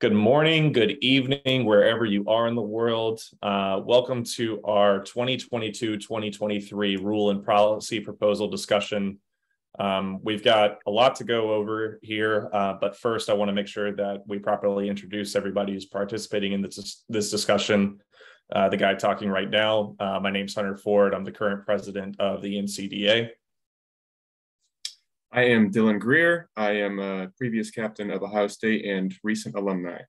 Good morning, good evening, wherever you are in the world. Uh, welcome to our 2022-2023 rule and policy proposal discussion. Um, we've got a lot to go over here, uh, but first I want to make sure that we properly introduce everybody who's participating in this, this discussion. Uh, the guy talking right now, uh, my name's Hunter Ford. I'm the current president of the NCDA. I am Dylan Greer. I am a previous captain of Ohio State and recent alumni.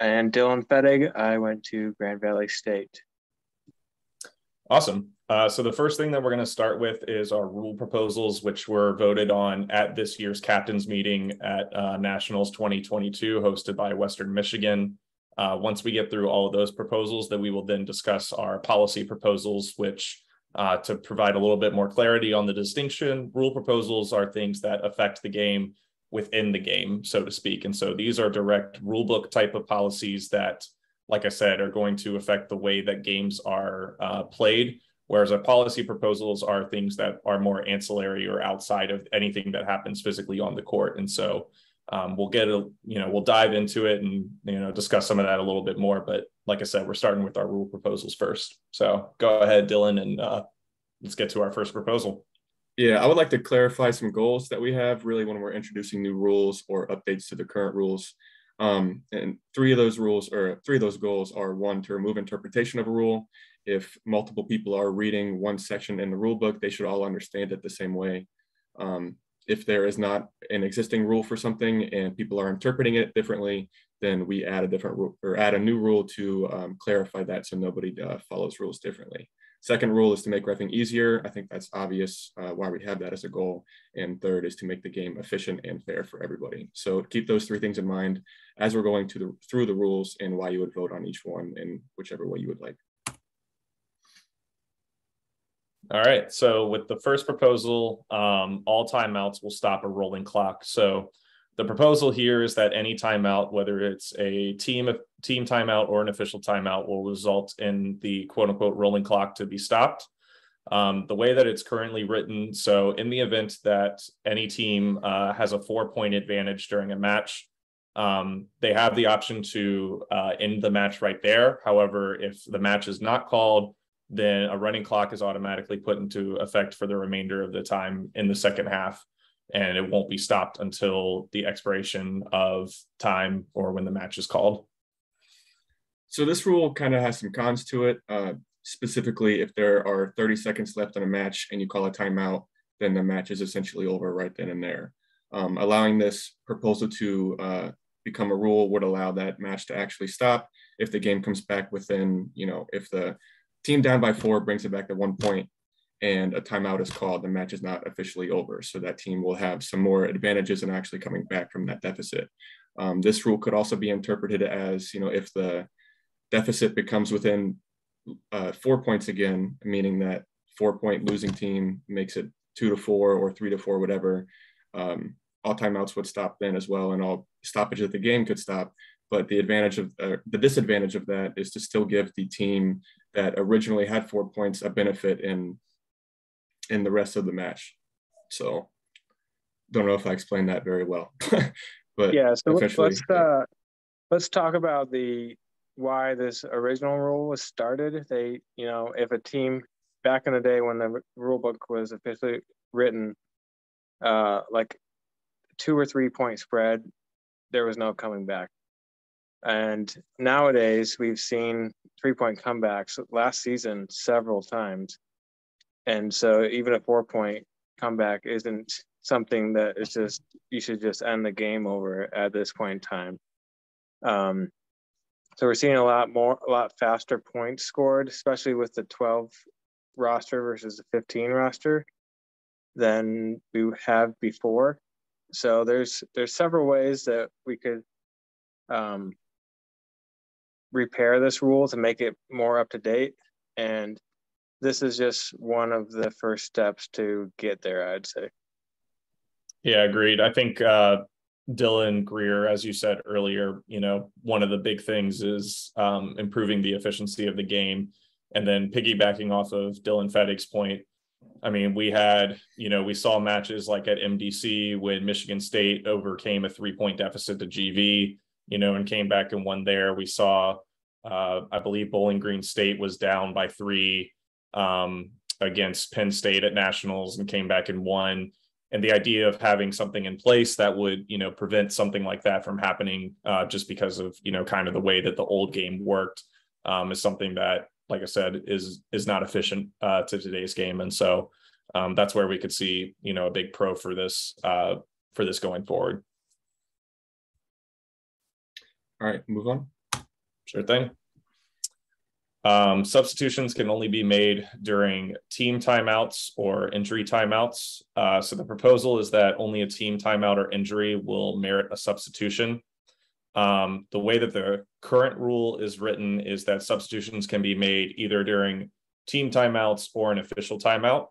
And Dylan Fettig. I went to Grand Valley State. Awesome. Uh, so the first thing that we're going to start with is our rule proposals, which were voted on at this year's captains meeting at uh, Nationals 2022, hosted by Western Michigan. Uh, once we get through all of those proposals, then we will then discuss our policy proposals, which uh, to provide a little bit more clarity on the distinction. Rule proposals are things that affect the game within the game, so to speak. And so these are direct rulebook type of policies that, like I said, are going to affect the way that games are uh, played. Whereas our policy proposals are things that are more ancillary or outside of anything that happens physically on the court. And so um, we'll get a, you know, we'll dive into it and, you know, discuss some of that a little bit more. But like I said, we're starting with our rule proposals first. So go ahead, Dylan, and uh, let's get to our first proposal. Yeah, I would like to clarify some goals that we have really when we're introducing new rules or updates to the current rules. Um, and three of those rules or three of those goals are one to remove interpretation of a rule. If multiple people are reading one section in the rule book, they should all understand it the same way. Um, if there is not an existing rule for something and people are interpreting it differently, then we add a different rule or add a new rule to um, clarify that so nobody uh, follows rules differently. Second rule is to make refing easier. I think that's obvious uh, why we have that as a goal. And third is to make the game efficient and fair for everybody. So keep those three things in mind as we're going to the, through the rules and why you would vote on each one in whichever way you would like. All right. So with the first proposal, um, all timeouts will stop a rolling clock. So the proposal here is that any timeout, whether it's a team team timeout or an official timeout, will result in the quote unquote rolling clock to be stopped. Um, the way that it's currently written, so in the event that any team uh, has a four point advantage during a match, um, they have the option to uh, end the match right there. However, if the match is not called, then a running clock is automatically put into effect for the remainder of the time in the second half. And it won't be stopped until the expiration of time or when the match is called. So this rule kind of has some cons to it. Uh, specifically, if there are 30 seconds left in a match and you call a timeout, then the match is essentially over right then and there. Um, allowing this proposal to uh, become a rule would allow that match to actually stop if the game comes back within, you know, if the team down by four brings it back to one point and a timeout is called, the match is not officially over. So that team will have some more advantages in actually coming back from that deficit. Um, this rule could also be interpreted as, you know, if the deficit becomes within uh, four points again, meaning that four point losing team makes it two to four or three to four, whatever, um, all timeouts would stop then as well. And all stoppage of the game could stop. But the advantage of uh, the disadvantage of that is to still give the team that originally had four points a benefit in in the rest of the match. So don't know if I explained that very well. but yeah, so let's uh, let's talk about the why this original rule was started. They, you know, if a team back in the day when the rule book was officially written, uh, like two or three point spread, there was no coming back. And nowadays, we've seen three point comebacks last season several times. And so, even a four point comeback isn't something that is just, you should just end the game over at this point in time. Um, so, we're seeing a lot more, a lot faster points scored, especially with the 12 roster versus the 15 roster than we have before. So there's there's several ways that we could um, repair this rule to make it more up to date. And this is just one of the first steps to get there, I'd say. Yeah, agreed. I think uh, Dylan Greer, as you said earlier, you know, one of the big things is um, improving the efficiency of the game. And then piggybacking off of Dylan Fettig's point, I mean, we had, you know, we saw matches like at MDC when Michigan State overcame a three point deficit to GV, you know, and came back and won there. We saw, uh, I believe Bowling Green State was down by three um, against Penn State at Nationals and came back and won. And the idea of having something in place that would, you know, prevent something like that from happening uh, just because of, you know, kind of the way that the old game worked um, is something that like I said, is is not efficient uh, to today's game, and so um, that's where we could see you know a big pro for this uh, for this going forward. All right, move on. Sure thing. Um, substitutions can only be made during team timeouts or injury timeouts. Uh, so the proposal is that only a team timeout or injury will merit a substitution. Um, the way that the current rule is written is that substitutions can be made either during team timeouts or an official timeout.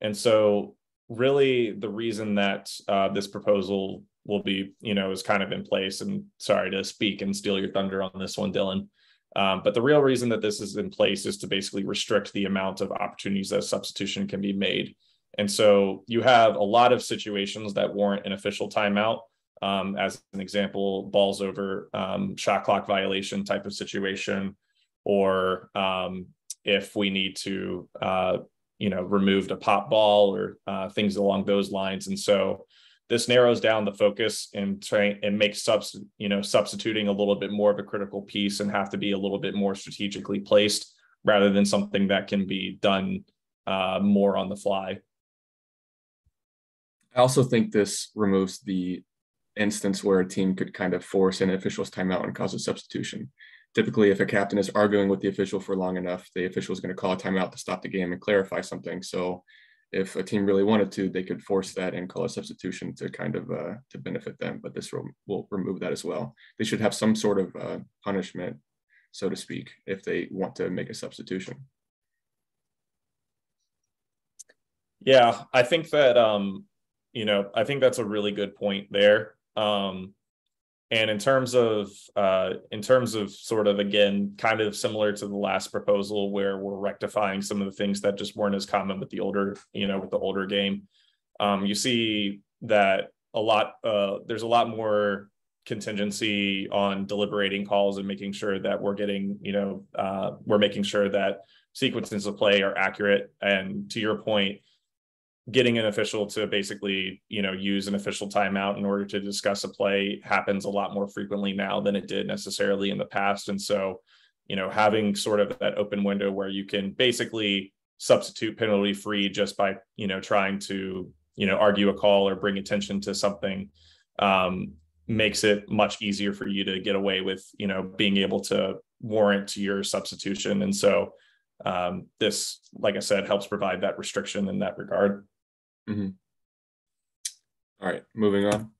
And so, really, the reason that uh, this proposal will be, you know, is kind of in place. And sorry to speak and steal your thunder on this one, Dylan. Um, but the real reason that this is in place is to basically restrict the amount of opportunities that substitution can be made. And so you have a lot of situations that warrant an official timeout um, as an example, balls over um, shot clock violation type of situation, or um, if we need to, uh, you know, remove a pop ball or uh, things along those lines. And so this narrows down the focus and try and makes subs, you know, substituting a little bit more of a critical piece and have to be a little bit more strategically placed rather than something that can be done uh, more on the fly. I also think this removes the instance where a team could kind of force an official's timeout and cause a substitution. Typically, if a captain is arguing with the official for long enough, the official is going to call a timeout to stop the game and clarify something. So, if a team really wanted to, they could force that and call a substitution to kind of uh, to benefit them. But this will, will remove that as well. They should have some sort of uh, punishment, so to speak, if they want to make a substitution. Yeah, I think that um, you know, I think that's a really good point there. Um, and in terms of uh, in terms of sort of again, kind of similar to the last proposal where we're rectifying some of the things that just weren't as common with the older, you know, with the older game. Um, you see that a lot uh, there's a lot more contingency on deliberating calls and making sure that we're getting, you know, uh, we're making sure that sequences of play are accurate. And to your point, getting an official to basically you know use an official timeout in order to discuss a play happens a lot more frequently now than it did necessarily in the past. And so you know having sort of that open window where you can basically substitute penalty free just by you know trying to you know argue a call or bring attention to something um, makes it much easier for you to get away with you know being able to warrant your substitution. And so um, this like i said helps provide that restriction in that regard Mm-hmm. All right, moving on.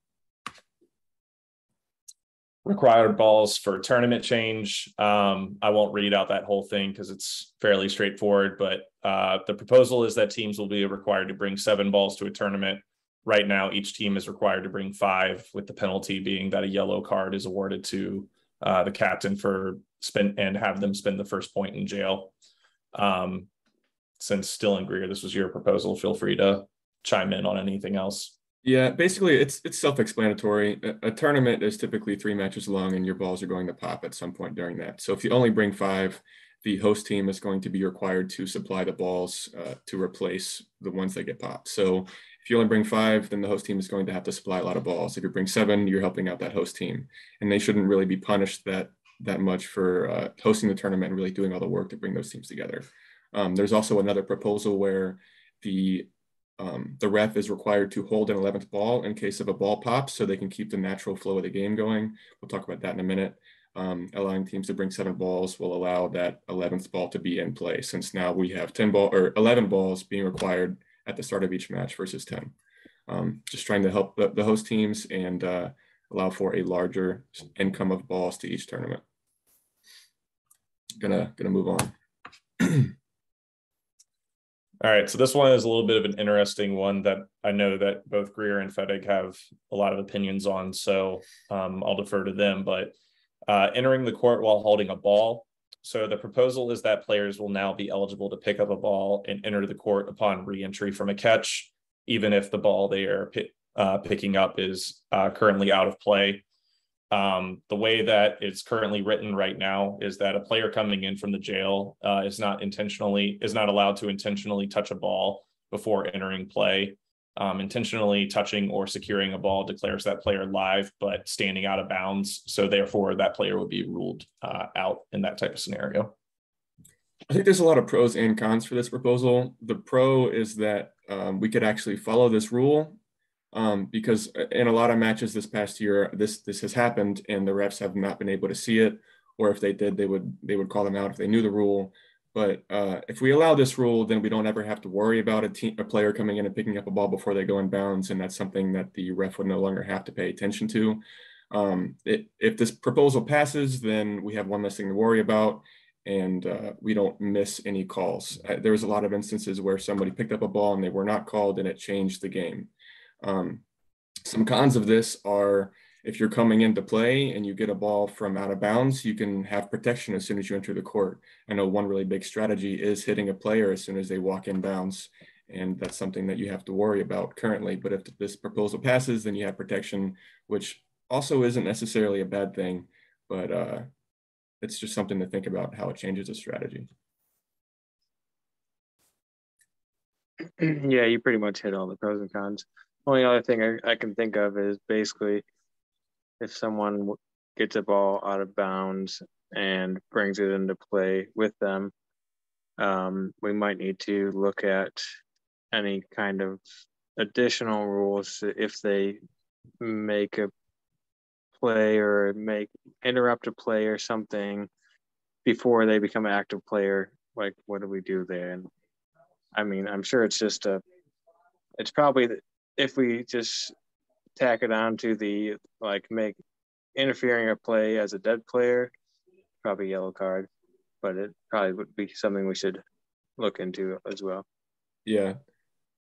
Required balls for tournament change. Um, I won't read out that whole thing because it's fairly straightforward, but uh, the proposal is that teams will be required to bring seven balls to a tournament. Right now, each team is required to bring five, with the penalty being that a yellow card is awarded to uh, the captain for spend and have them spend the first point in jail. Um, since Dylan Greer, this was your proposal. Feel free to chime in on anything else. Yeah, basically it's it's self-explanatory. A, a, tournament is typically three matches long and your balls are going to pop at some point during that. So if you only bring five, the host team is going to be required to supply the balls uh, to replace the ones that get popped. So if you only bring five, then the host team is going to have to supply a lot of balls. If you bring seven, you're helping out that host team. And they shouldn't really be punished that that much for uh, hosting the tournament and really doing all the work to bring those teams together. Um, there's also another proposal where the um, the ref is required to hold an 11th ball in case of a ball pop so they can keep the natural flow of the game going. We'll talk about that in a minute. Um, allowing teams to bring seven balls will allow that 11th ball to be in play since now we have 10 ball or 11 balls being required at the start of each match versus 10. Um, just trying to help the, the host teams and uh, allow for a larger income of balls to each tournament. Gonna, gonna move on. All right, so this one is a little bit of an interesting one that I know that both Greer and Fettig have a lot of opinions on, so um, I'll defer to them. But uh, entering the court while holding a ball. So the proposal is that players will now be eligible to pick up a ball and enter the court upon reentry from a catch, even if the ball they are uh, picking up is uh, currently out of play. Um, the way that it's currently written right now is that a player coming in from the jail uh, is not intentionally is not allowed to intentionally touch a ball before entering play. Um, intentionally touching or securing a ball declares that player live, but standing out of bounds. So therefore, that player would be ruled uh, out in that type of scenario. I think there's a lot of pros and cons for this proposal. The pro is that um, we could actually follow this rule um, because in a lot of matches this past year, this this has happened and the refs have not been able to see it, or if they did, they would they would call them out if they knew the rule. But uh, if we allow this rule, then we don't ever have to worry about a, team, a player coming in and picking up a ball before they go in bounds, and that's something that the ref would no longer have to pay attention to. Um, it, if this proposal passes, then we have one less thing to worry about, and uh, we don't miss any calls. Uh, there was a lot of instances where somebody picked up a ball and they were not called, and it changed the game. Um, some cons of this are if you're coming into play and you get a ball from out of bounds, you can have protection as soon as you enter the court. I know one really big strategy is hitting a player as soon as they walk in bounds. And that's something that you have to worry about currently. But if this proposal passes, then you have protection, which also isn't necessarily a bad thing, but uh, it's just something to think about how it changes the strategy. Yeah, you pretty much hit all the pros and cons. Only other thing I, I can think of is basically if someone gets a ball out of bounds and brings it into play with them, um, we might need to look at any kind of additional rules if they make a play or make interrupt a play or something before they become an active player. Like, what do we do there? I mean, I'm sure it's just a, it's probably if we just tack it on to the like make interfering a play as a dead player, probably yellow card, but it probably would be something we should look into as well. Yeah,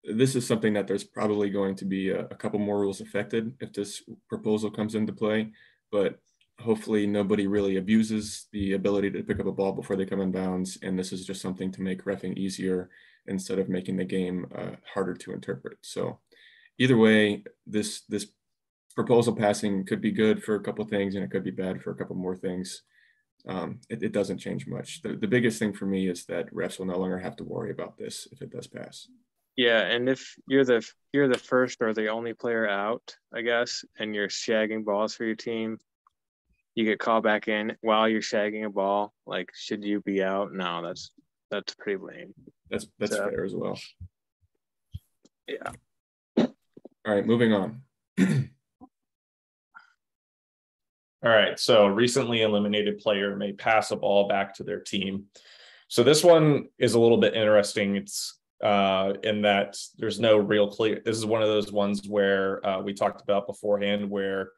this is something that there's probably going to be a, a couple more rules affected if this proposal comes into play, but hopefully nobody really abuses the ability to pick up a ball before they come in bounds. And this is just something to make refing easier instead of making the game uh, harder to interpret. So either way, this this proposal passing could be good for a couple things and it could be bad for a couple more things. Um, it, it, doesn't change much. The, the biggest thing for me is that refs will no longer have to worry about this if it does pass. Yeah, and if you're the you're the first or the only player out, I guess, and you're shagging balls for your team, you get called back in while you're shagging a ball. Like, should you be out? No, that's that's pretty lame. That's that's so, fair as well. Yeah. All right, moving on. All right, so recently eliminated player may pass a ball back to their team. So this one is a little bit interesting. It's uh, in that there's no real clear. This is one of those ones where uh, we talked about beforehand, where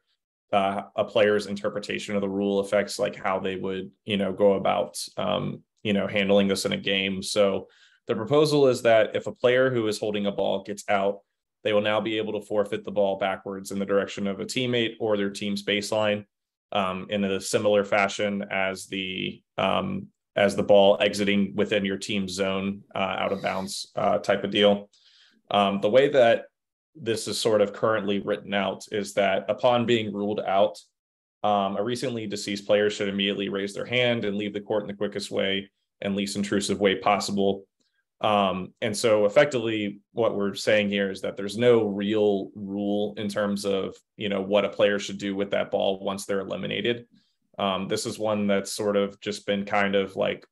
uh, a player's interpretation of the rule affects like how they would, you know, go about, um, you know, handling this in a game. So the proposal is that if a player who is holding a ball gets out they will now be able to forfeit the ball backwards in the direction of a teammate or their team's baseline um, in a similar fashion as the um, as the ball exiting within your team's zone uh, out of bounds uh, type of deal. Um, the way that this is sort of currently written out is that upon being ruled out, um, a recently deceased player should immediately raise their hand and leave the court in the quickest way and least intrusive way possible um, and so effectively what we're saying here is that there's no real rule in terms of, you know, what a player should do with that ball once they're eliminated. Um, this is one that's sort of just been kind of like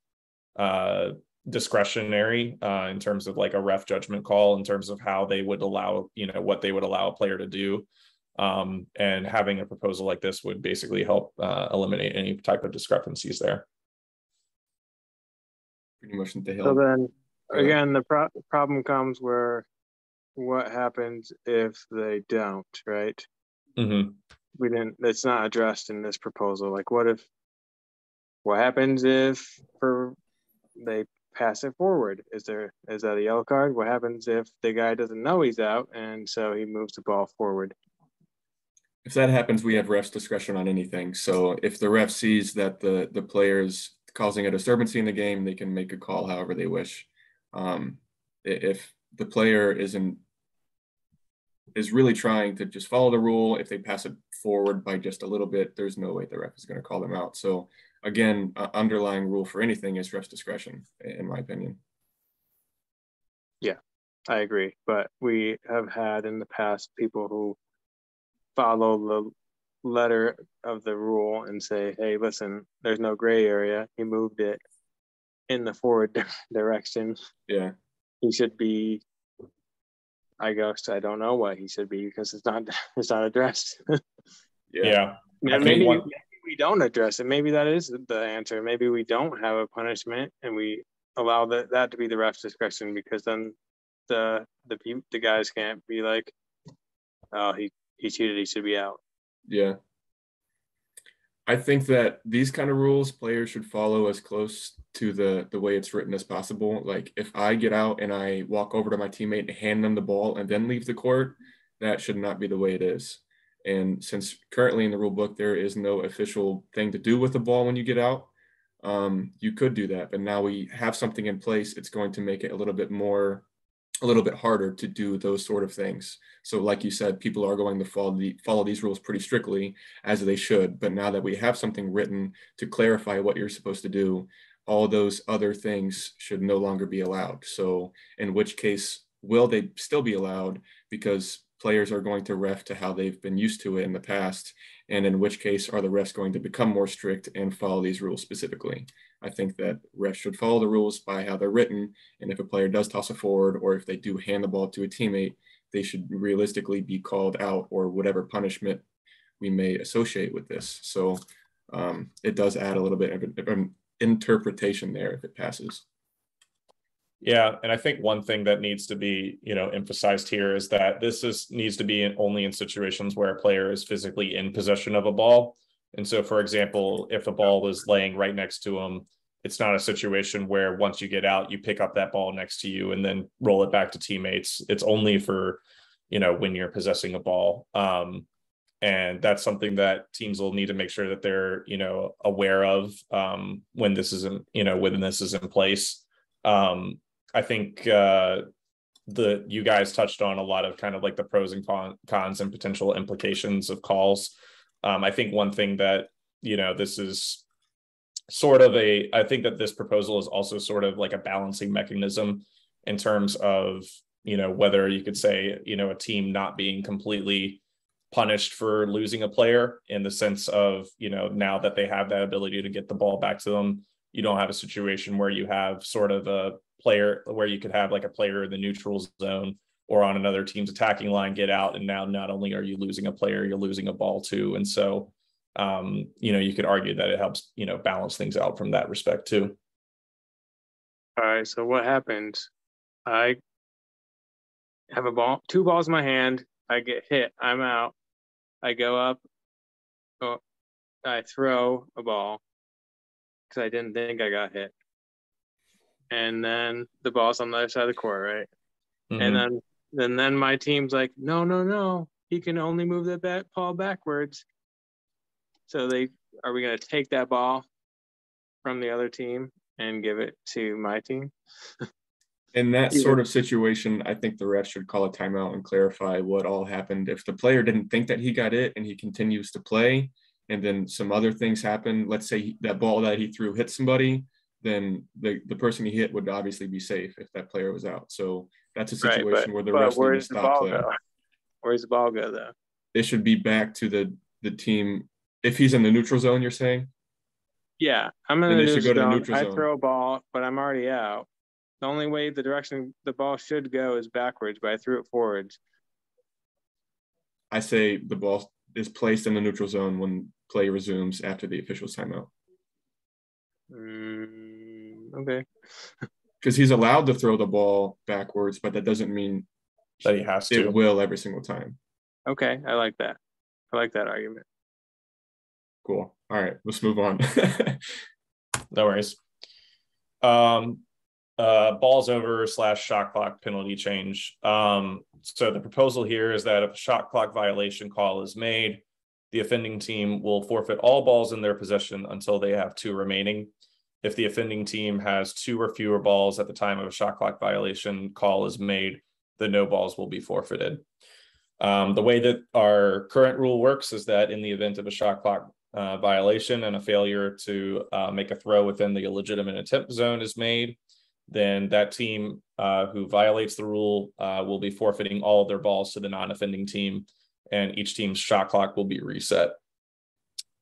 uh, discretionary uh, in terms of like a ref judgment call in terms of how they would allow, you know, what they would allow a player to do. Um, and having a proposal like this would basically help uh, eliminate any type of discrepancies there. Pretty much the hill. So then again, the pro- problem comes where what happens if they don't, right? Mm-hmm. We didn't. It's not addressed in this proposal. Like, what if? What happens if for they pass it forward? Is there is that a yellow card? What happens if the guy doesn't know he's out and so he moves the ball forward? If that happens, we have ref's discretion on anything. So if the ref sees that the the player's causing a disturbance in the game, they can make a call however they wish. Um, if the player isn't is really trying to just follow the rule, if they pass it forward by just a little bit, there's no way the ref is going to call them out. So again, uh, underlying rule for anything is ref's discretion, in my opinion. Yeah, I agree. But we have had in the past people who follow the letter of the rule and say, hey, listen, there's no gray area. He moved it in the forward direction. Yeah. He should be I guess I don't know what he should be because it's not it's not addressed. yeah. yeah. Maybe, one... maybe we don't address it. Maybe that is the answer. Maybe we don't have a punishment and we allow that that to be the ref's discretion because then the the the guys can't be like, oh he he cheated he should be out. Yeah. I think that these kind of rules players should follow as close to the the way it's written as possible. Like if I get out and I walk over to my teammate and hand them the ball and then leave the court, that should not be the way it is. And since currently in the rule book there is no official thing to do with the ball when you get out, um, you could do that. But now we have something in place. It's going to make it a little bit more a little bit harder to do those sort of things. So, like you said, people are going to follow the follow these rules pretty strictly as they should. But now that we have something written to clarify what you're supposed to do, all those other things should no longer be allowed. So, in which case, will they still be allowed? Because players are going to ref to how they've been used to it in the past, and in which case are the refs going to become more strict and follow these rules specifically? I think that refs should follow the rules by how they're written. And if a player does toss a forward or if they do hand the ball to a teammate, they should realistically be called out or whatever punishment we may associate with this. So um, it does add a little bit of an interpretation there if it passes. Yeah, and I think one thing that needs to be, you know, emphasized here is that this is needs to be in, only in situations where a player is physically in possession of a ball. And so, for example, if a ball was laying right next to him, it's not a situation where once you get out, you pick up that ball next to you and then roll it back to teammates. It's only for, you know, when you're possessing a ball. Um, and that's something that teams will need to make sure that they're, you know, aware of um, when this is in, you know, when this is in place. Um, I think uh, the you guys touched on a lot of kind of like the pros and cons and potential implications of calls. Um, I think one thing that you know this is sort of a I think that this proposal is also sort of like a balancing mechanism in terms of you know whether you could say you know a team not being completely punished for losing a player in the sense of you know now that they have that ability to get the ball back to them you don't have a situation where you have sort of a player where you could have like a player in the neutral zone or on another team's attacking line get out and now not only are you losing a player you're losing a ball too. And so um, you know you could argue that it helps you know balance things out from that respect too. All right so what happens? I have a ball two balls in my hand i get hit i'm out. I go up oh, i throw a ball because i didn't think i got hit. And then the ball's on the other side of the court right? Mm-hmm. and then and then my team's like, no, no, no, he can only move the bat ball backwards. So they are we going to take that ball from the other team and give it to my team? In that sort of situation, I think the ref should call a timeout and clarify what all happened. If the player didn't think that he got it and he continues to play, and then some other things happen, let's say that ball that he threw hit somebody, then the, the person he hit would obviously be safe if that player was out. So that's a situation right, but, where the refs need to stop play. Where's the ball go though? It should be back to the the team. If he's in the neutral zone, you're saying? Yeah, I'm in the neutral, zone. neutral zone. I throw a ball, but I'm already out. The only way the direction the ball should go is backwards, but I threw it forwards. I say the ball is placed in the neutral zone when play resumes after the official's timeout. Mm, okay. because he's allowed to throw the ball backwards, but that doesn't mean that he has to. It will every single time. Okay, I like that. I like that argument. Cool. All right, let's move on. no worries. Um, uh, balls over slash shot clock penalty change. Um, so the proposal here is that if a shot clock violation call is made, the offending team will forfeit all balls in their possession until they have two remaining. If the offending team has two or fewer balls at the time of a shot clock violation call is made, the no balls will be forfeited. Um, the way that our current rule works is that in the event of a shot clock uh, violation and a failure to uh, make a throw within the illegitimate attempt zone is made, then that team uh, who violates the rule uh, will be forfeiting all of their balls to the non-offending team, and each team's shot clock will be reset.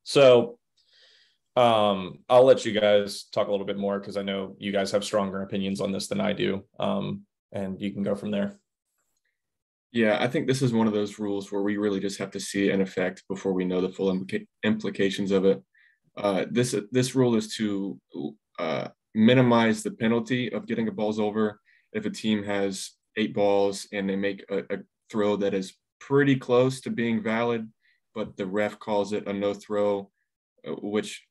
So um, I'll let you guys talk a little bit more because I know you guys have stronger opinions on this than I do, um, and you can go from there. Yeah, I think this is one of those rules where we really just have to see an effect before we know the full implica- implications of it. Uh, this this rule is to uh, minimize the penalty of getting a balls over if a team has eight balls and they make a, a throw that is pretty close to being valid, but the ref calls it a no throw, uh, which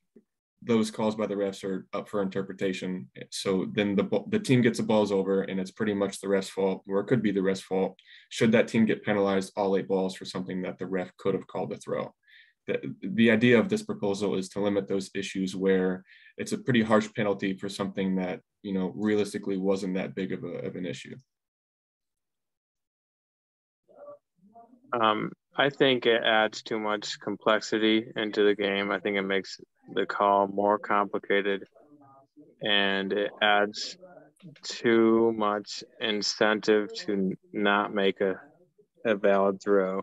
those calls by the refs are up for interpretation. So then the the team gets the balls over, and it's pretty much the ref's fault, or it could be the ref's fault. Should that team get penalized all eight balls for something that the ref could have called a throw? The, the idea of this proposal is to limit those issues where it's a pretty harsh penalty for something that you know realistically wasn't that big of, a, of an issue. Um, I think it adds too much complexity into the game. I think it makes the call more complicated and it adds too much incentive to not make a, a valid throw.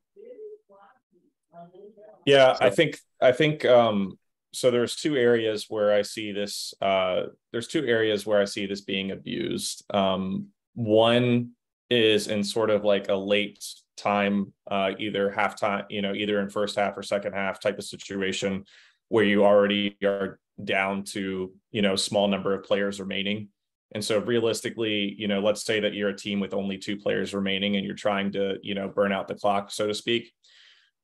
Yeah, so. I think I think um so there's two areas where I see this uh there's two areas where I see this being abused. Um one is in sort of like a late time uh either halftime, you know, either in first half or second half type of situation where you already are down to you know small number of players remaining. And so realistically you know let's say that you're a team with only two players remaining and you're trying to you know burn out the clock so to speak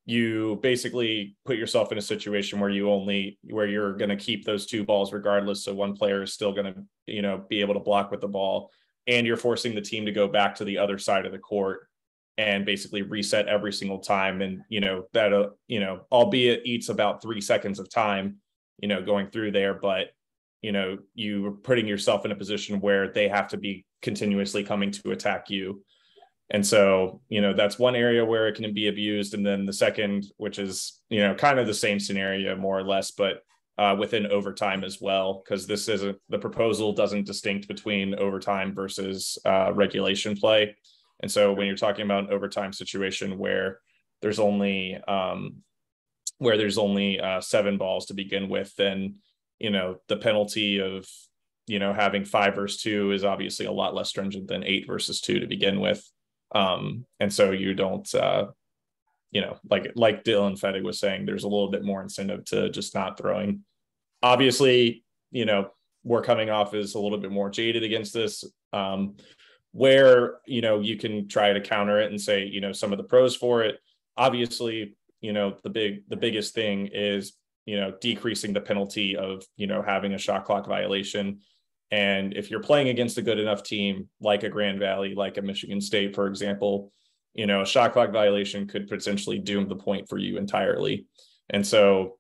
you basically put yourself in a situation where you only where you're going to keep those two balls regardless. So one player is still going to you know be able to block with the ball and you're forcing the team to go back to the other side of the court and basically reset every single time. And you know that uh, you know albeit eats about 3 seconds of time you know going through there but you know you're putting yourself in a position where they have to be continuously coming to attack you. And so you know that's one area where it can be abused. And then the second which is you know kind of the same scenario more or less but uh, within overtime as well because this isn't the proposal doesn't distinct between overtime versus uh, regulation play and so when you're talking about an overtime situation where there's only um, where there's only uh, seven balls to begin with, then you know the penalty of you know having five versus two is obviously a lot less stringent than eight versus two to begin with. Um, and so you don't uh, you know like like Dylan Fettig was saying, there's a little bit more incentive to just not throwing. Obviously, you know we're coming off as a little bit more jaded against this. Um, where you know you can try to counter it and say you know some of the pros for it. Obviously you know the big the biggest thing is you know decreasing the penalty of you know having a shot clock violation. And if you're playing against a good enough team like a grand valley like a michigan state for example you know a shot clock violation could potentially doom the point for you entirely. And so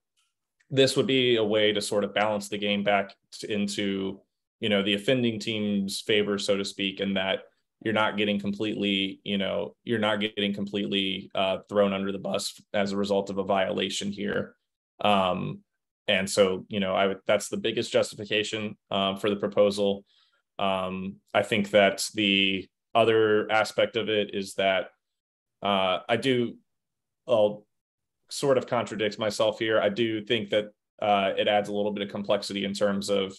this would be a way to sort of balance the game back into you know the offending team's favor so to speak and that you're not getting completely you know you're not getting completely uh, thrown under the bus as a result of a violation here. Um, and so you know i would that's the biggest justification um, for the proposal. Um, i think that the other aspect of it is that uh, i do i'll sort of contradict myself here. I do think that uh, it adds a little bit of complexity in terms of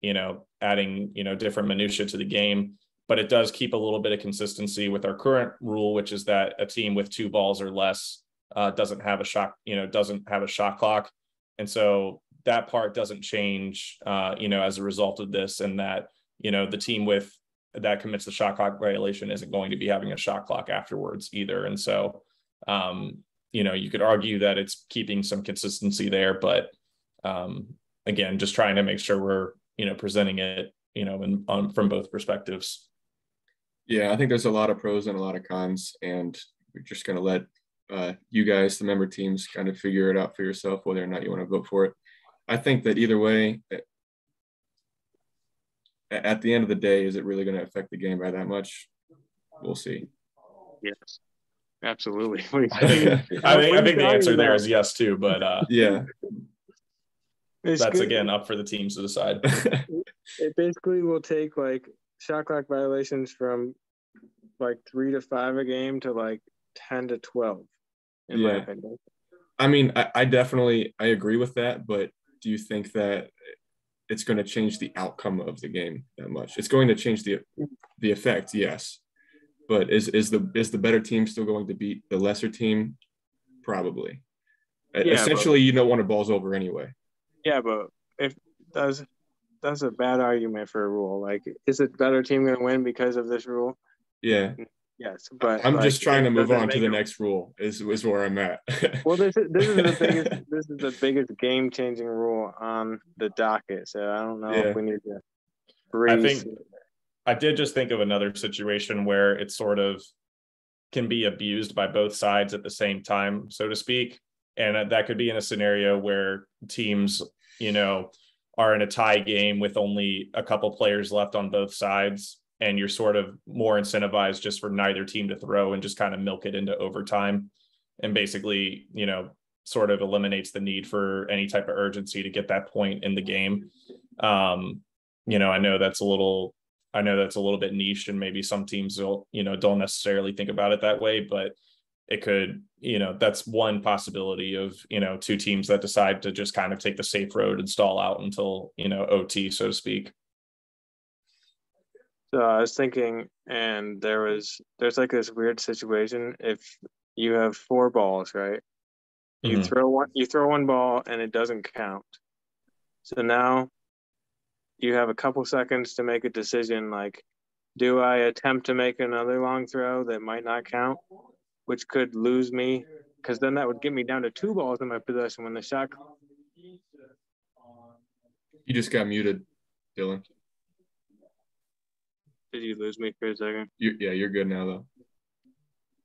you know, adding, you know, different minutia to the game. But it does keep a little bit of consistency with our current rule, which is that a team with two balls or less uh, doesn't have a shot, you know, doesn't have a shot clock. And so that part doesn't change, uh, you know, as a result of this, and that, you know, the team with that commits the shot clock violation isn't going to be having a shot clock afterwards either. And so, um, you know, you could argue that it's keeping some consistency there, but um, again, just trying to make sure we're you know presenting it you know and on from both perspectives yeah i think there's a lot of pros and a lot of cons and we're just going to let uh, you guys the member teams kind of figure it out for yourself whether or not you want to vote for it i think that either way at the end of the day, is it really going to affect the game by that much? We'll see. Yes, absolutely. I think, I think, I think the answer there is yes too, but uh, yeah, It's that's again up for the teams to decide. It basically will take like shot clock violations from like three to five a game to like ten to twelve, in my opinion. I mean, I, I definitely I agree with that, but do you think that it's going to change the outcome of the game that much? It's going to change the the effect, yes, but is is the is the better team still going to beat the lesser team? Probably. Yeah, but- Essentially, you don't want to balls over anyway. Yeah, but if that's that's a bad argument for a rule. Like, is a better team going to win because of this rule? Yeah, Yes, but I'm like, just trying to move on to the it- next rule. Is is where I'm at. Well, this is this is the biggest this is the biggest game changing rule on the docket. So I don't know Yeah. if we need to. I think I did just think of another situation where it sort of can be abused by both sides at the same time, so to speak. And that could be in a scenario where teams, you know, are in a tie game with only a couple players left on both sides, and you're sort of more incentivized just for neither team to throw and just kind of milk it into overtime. And basically, you know, sort of eliminates the need for any type of urgency to get that point in the game. Um, you know, I know that's a little I know that's a little bit niche and maybe some teams will, you know, don't necessarily think about it that way, but it could, you know, that's one possibility of, you know, two teams that decide to just kind of take the safe road and stall out until, you know, OT, so to speak. So I was thinking, and there was there's like this weird situation. If you have four balls, right? You Mhm. throw one you throw one ball and it doesn't count. So now you have a couple seconds to make a decision like do I attempt to make another long throw that might not count, which could lose me because then that would get me down to two balls in my possession when the shot you just got muted, Dylan. did you lose me for a second? You, yeah, you're good now though.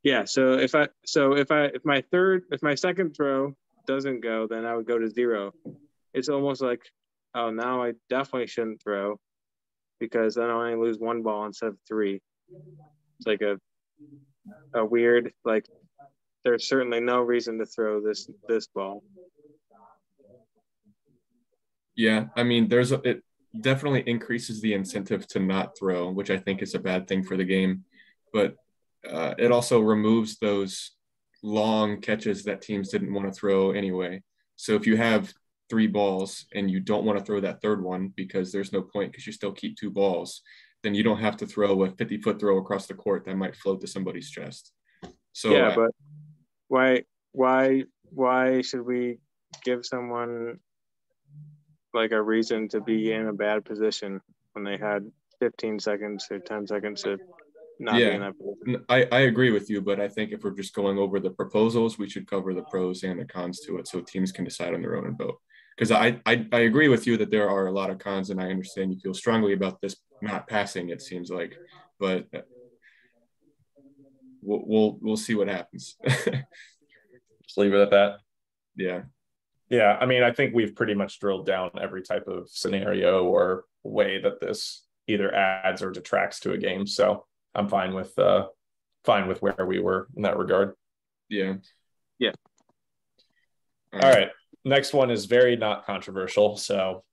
Yeah, so if I so if I if my third if my second throw doesn't go, then I would go to zero. It's almost like, oh, now I definitely shouldn't throw because then I only lose one ball instead of three. It's like a a weird like. There's certainly no reason to throw this this ball. Yeah, I mean, there's a, it definitely increases the incentive to not throw, which I think is a bad thing for the game. But uh, it also removes those long catches that teams didn't want to throw anyway. So if you have three balls and you don't want to throw that third one because there's no point because you still keep two balls, then you don't have to throw a 50 foot throw across the court that might float to somebody's chest. So yeah, I- but why why why should we give someone like a reason to be in a bad position when they had 15 seconds or 10 seconds to not Yeah. be in that position? I, I agree with you, but I think if we're just going over the proposals, we should cover the pros and the cons to it so teams can decide on their own and vote. Because I, I, I agree with you that there are a lot of cons, and I understand you feel strongly about this not passing, it seems like, but we'll, we'll, we'll see what happens. Just leave it at that. yeah. Yeah, I mean, I think we've pretty much drilled down every type of scenario or way that this either adds or detracts to a game. So I'm fine with uh fine with where we were in that regard. Yeah. Yeah. All right. Next one is very not controversial. So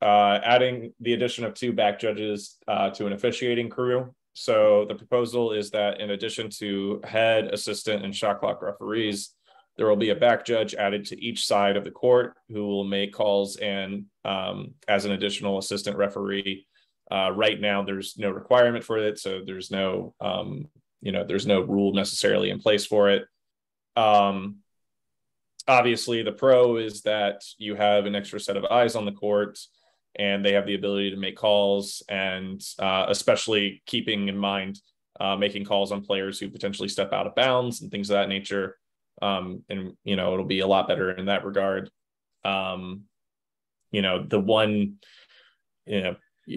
uh adding the addition of two back judges uh to an officiating crew. So the proposal is that in addition to head, assistant, and shot clock referees, there will be a back judge added to each side of the court who will make calls and um, as an additional assistant referee. Uh, right now, there's no requirement for it, so there's no, um, you know, there's no rule necessarily in place for it. Um, obviously, the pro is that you have an extra set of eyes on the court, and they have the ability to make calls, and uh, especially keeping in mind uh, making calls on players who potentially step out of bounds and things of that nature um, and you know it'll be a lot better in that regard. Um, you know, the one, you know,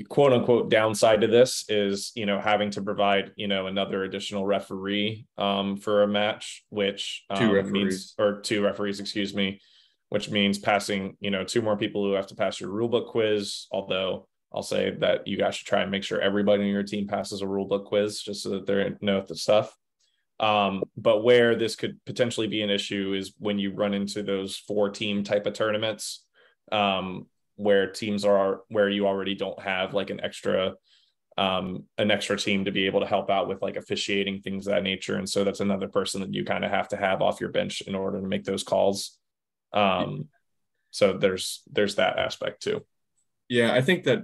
quote unquote downside to this is you know having to provide you know another additional referee um, for a match, which um, Two referees. means or two referees, excuse me, which means passing you know two more people who have to pass your rulebook quiz. Although I'll say that you guys should try and make sure everybody in your team passes a rule book quiz just so that they know the stuff. Um, but where this could potentially be an issue is when you run into those four team type of tournaments um, where teams are where you already don't have like an extra um, an extra team to be able to help out with like officiating things of that nature. And so that's another person that you kind of have to have off your bench in order to make those calls. Um, so there's there's that aspect too. Yeah, I think that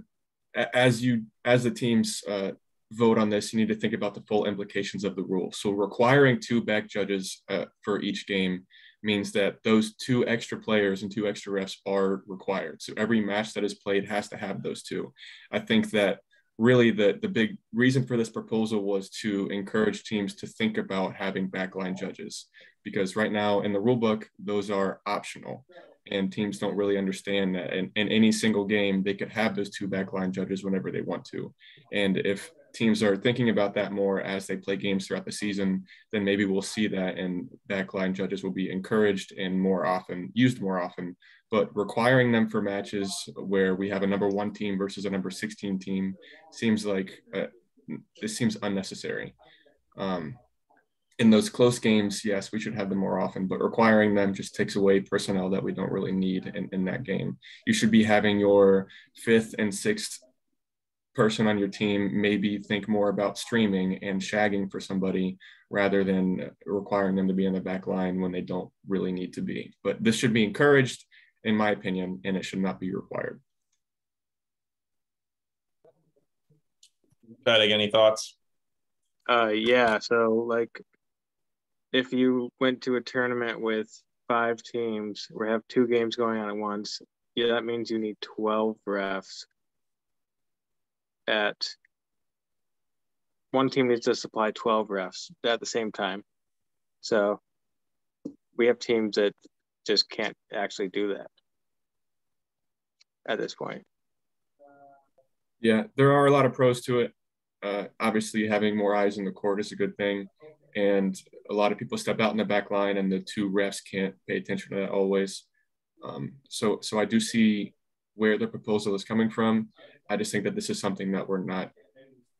as you as the teams uh, vote on this, you need to think about the full implications of the rule. So requiring two back judges uh, for each game means that those two extra players and two extra refs are required. So every match that is played has to have those two. I think that really the, the big reason for this proposal was to encourage teams to think about having backline judges because right now in the rule book, those are optional. And teams don't really understand that in, in any single game they could have those two backline judges whenever they want to. And if teams are thinking about that more as they play games throughout the season then maybe we'll see that and backline judges will be encouraged and more often used more often. But requiring them for matches where we have a number one team versus a number 16 team seems like uh, this seems unnecessary. Um, in those close games, yes, we should have them more often, but requiring them just takes away personnel that we don't really need in, in that game. You should be having your fifth and sixth person on your team maybe think more about streaming and shagging for somebody rather than requiring them to be in the back line when they don't really need to be. But this should be encouraged, in my opinion, and it should not be required. Betting, any thoughts? Uh, yeah. So like if you went to a tournament with five teams we have two games going on at once, yeah, that means you need 12 refs at one team needs to supply 12 refs at the same time. So we have teams that just can't actually do that at this point. Yeah, there are a lot of pros to it. Uh, obviously, having more eyes in the court is a good thing and a lot of people step out in the back line and the two refs can't pay attention to that always. Um, so, so I do see where the proposal is coming from. I just think that this is something that we're not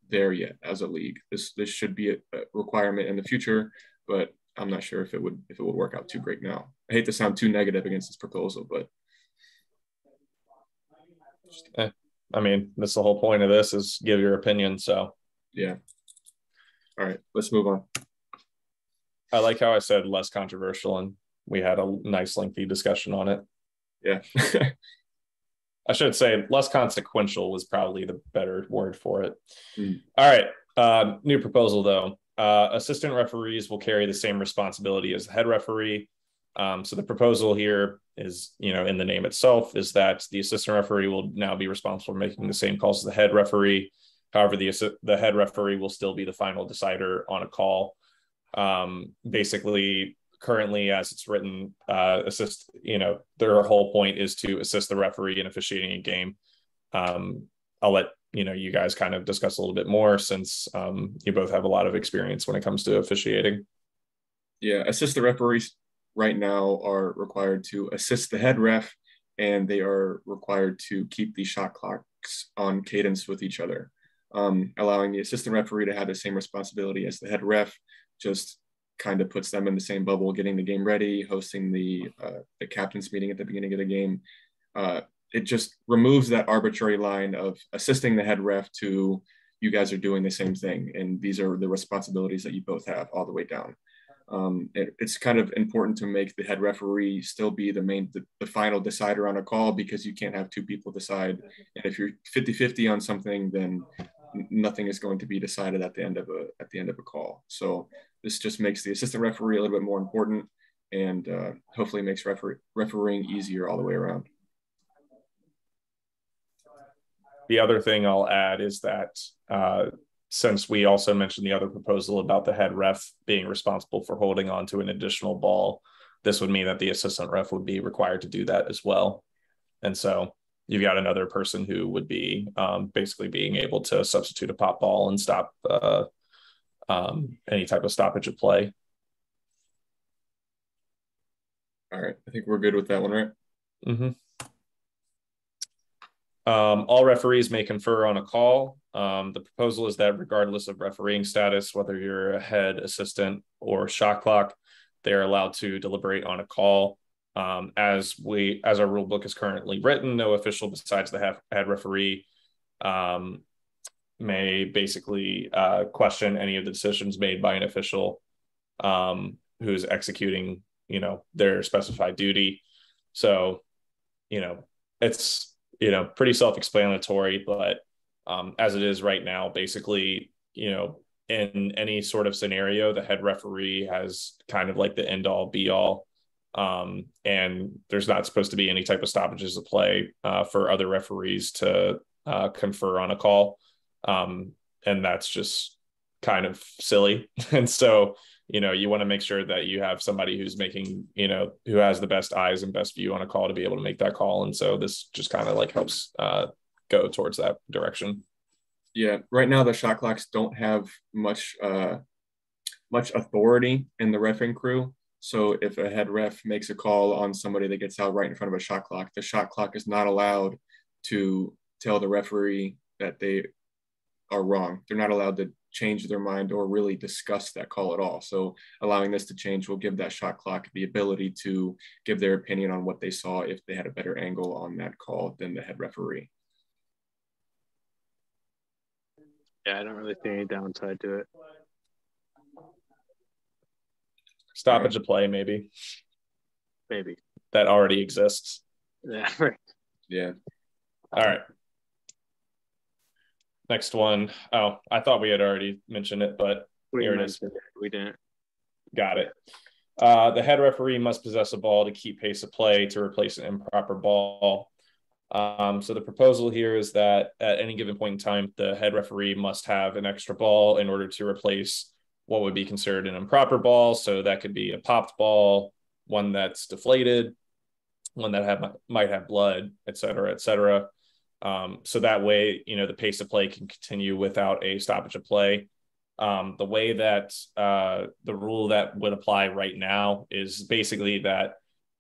there yet as a league. This this should be a, a requirement in the future, but I'm not sure if it would if it would work out too great now. I hate to sound too negative against this proposal, but eh, I mean, that's the whole point of this is give your opinion. So yeah. All right, let's move on. I like how I said less controversial, and we had a nice lengthy discussion on it. Yeah. I should say less consequential was probably the better word for it. Mm. All right. Uh, new proposal though. Uh, assistant referees will carry the same responsibility as the head referee. Um, so the proposal here is, you know, in the name itself, is that the assistant referee will now be responsible for making the same calls as the head referee. However, the the head referee will still be the final decider on a call um, basically currently as it's written uh, assist you know their whole point is to assist the referee in officiating a game. Um, i'll let you know you guys kind of discuss a little bit more since um, you both have a lot of experience when it comes to officiating. Yeah assist the referees right now are required to assist the head ref and they are required to keep the shot clocks on cadence with each other. Um, allowing the assistant referee to have the same responsibility as the head ref just kind of puts them in the same bubble, getting the game ready, hosting the uh, the captain's meeting at the beginning of the game. Uh, it just removes that arbitrary line of assisting the head ref to you guys are doing the same thing, and these are the responsibilities that you both have all the way down. Um, it, it's kind of important to make the head referee still be the main the, the, final decider on a call because you can't have two people decide and if you're 50-50 on something then nothing is going to be decided at the end of a at the end of a call. So this just makes the assistant referee a little bit more important, and uh, hopefully makes referee, refereeing easier all the way around. The other thing I'll add is that uh, since we also mentioned the other proposal about the head ref being responsible for holding on to an additional ball, this would mean that the assistant ref would be required to do that as well. And so you've got another person who would be um, basically being able to substitute a pop ball and stop uh, um, any type of stoppage of play. All right, I think we're good with that one, right? Mm-hmm. Um, all referees may confer on a call. Um, the proposal is that regardless of refereeing status, whether you're a head assistant or shot clock, they're allowed to deliberate on a call. Um, as we as our rule book is currently written, no official besides the head referee um, may basically uh, question any of the decisions made by an official um, who's executing, you know, their specified duty. So, you know, it's you know pretty self-explanatory, but um, as it is right now, basically, you know, in any sort of scenario, the head referee has kind of like the end all be all. Um, and there's not supposed to be any type of stoppages of play uh, for other referees to uh, confer on a call. Um, and that's just kind of silly. and so, you know, you want to make sure that you have somebody who's making, you know, who has the best eyes and best view on a call to be able to make that call. And so this just kind of like helps uh, go towards that direction. Yeah, right now the shot clocks don't have much uh, much authority in the refing crew. So if a head ref makes a call on somebody that gets out right in front of a shot clock, the shot clock is not allowed to tell the referee that they are wrong. They're not allowed to change their mind or really discuss that call at all. So allowing this to change will give that shot clock the ability to give their opinion on what they saw if they had a better angle on that call than the head referee. Yeah, I don't really see any downside to it. Stoppage of play, maybe. Maybe. That already exists. Yeah, right. Yeah. All right. Next one. Oh, I thought we had already mentioned it, but we here it is. It. We didn't. Got it. Uh, the head referee must possess a ball to keep pace of play to replace an improper ball. Um, so the proposal here is that at any given point in time, the head referee must have an extra ball in order to replace what would be considered an improper ball. So that could be a popped ball, one that's deflated, one that have might have blood, et cetera, et cetera. Um, so that way, you know, the pace of play can continue without a stoppage of play. Um, the way that uh, the rule that would apply right now is basically that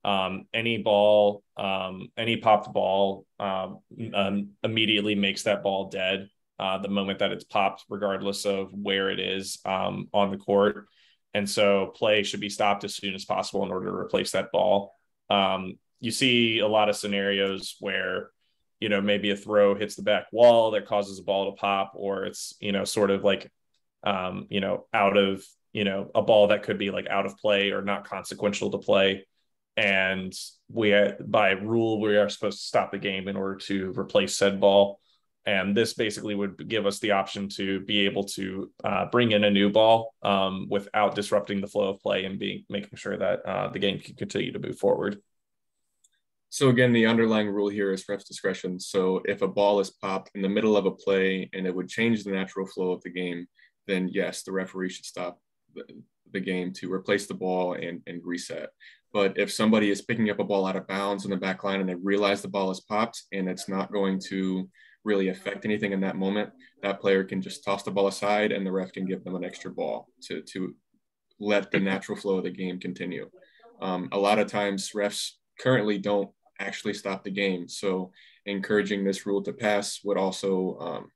um, any ball, um, any popped ball, um, um, immediately makes that ball dead uh, the moment that it's popped, regardless of where it is on the court. And so play should be stopped as soon as possible in order to replace that ball. you see a lot of scenarios where you know maybe a throw hits the back wall that causes a ball to pop or it's you know sort of like um you know out of you know a ball that could be like out of play or not consequential to play. And we by rule we are supposed to stop the game in order to replace said ball. And this basically would give us the option to be able to uh, bring in a new ball um, without disrupting the flow of play and being making sure that uh, the game can continue to move forward so again, the underlying rule here is ref's discretion. So if a ball is popped in the middle of a play and it would change the natural flow of the game, then yes, the referee should stop the, the game to replace the ball and, and reset. But if somebody is picking up a ball out of bounds in the back line and they realize the ball is popped and it's not going to really affect anything in that moment, that player can just toss the ball aside and the ref can give them an extra ball to, to let the natural flow of the game continue. Um, a lot of times refs currently don't actually stop the game. So encouraging this rule to pass would also um,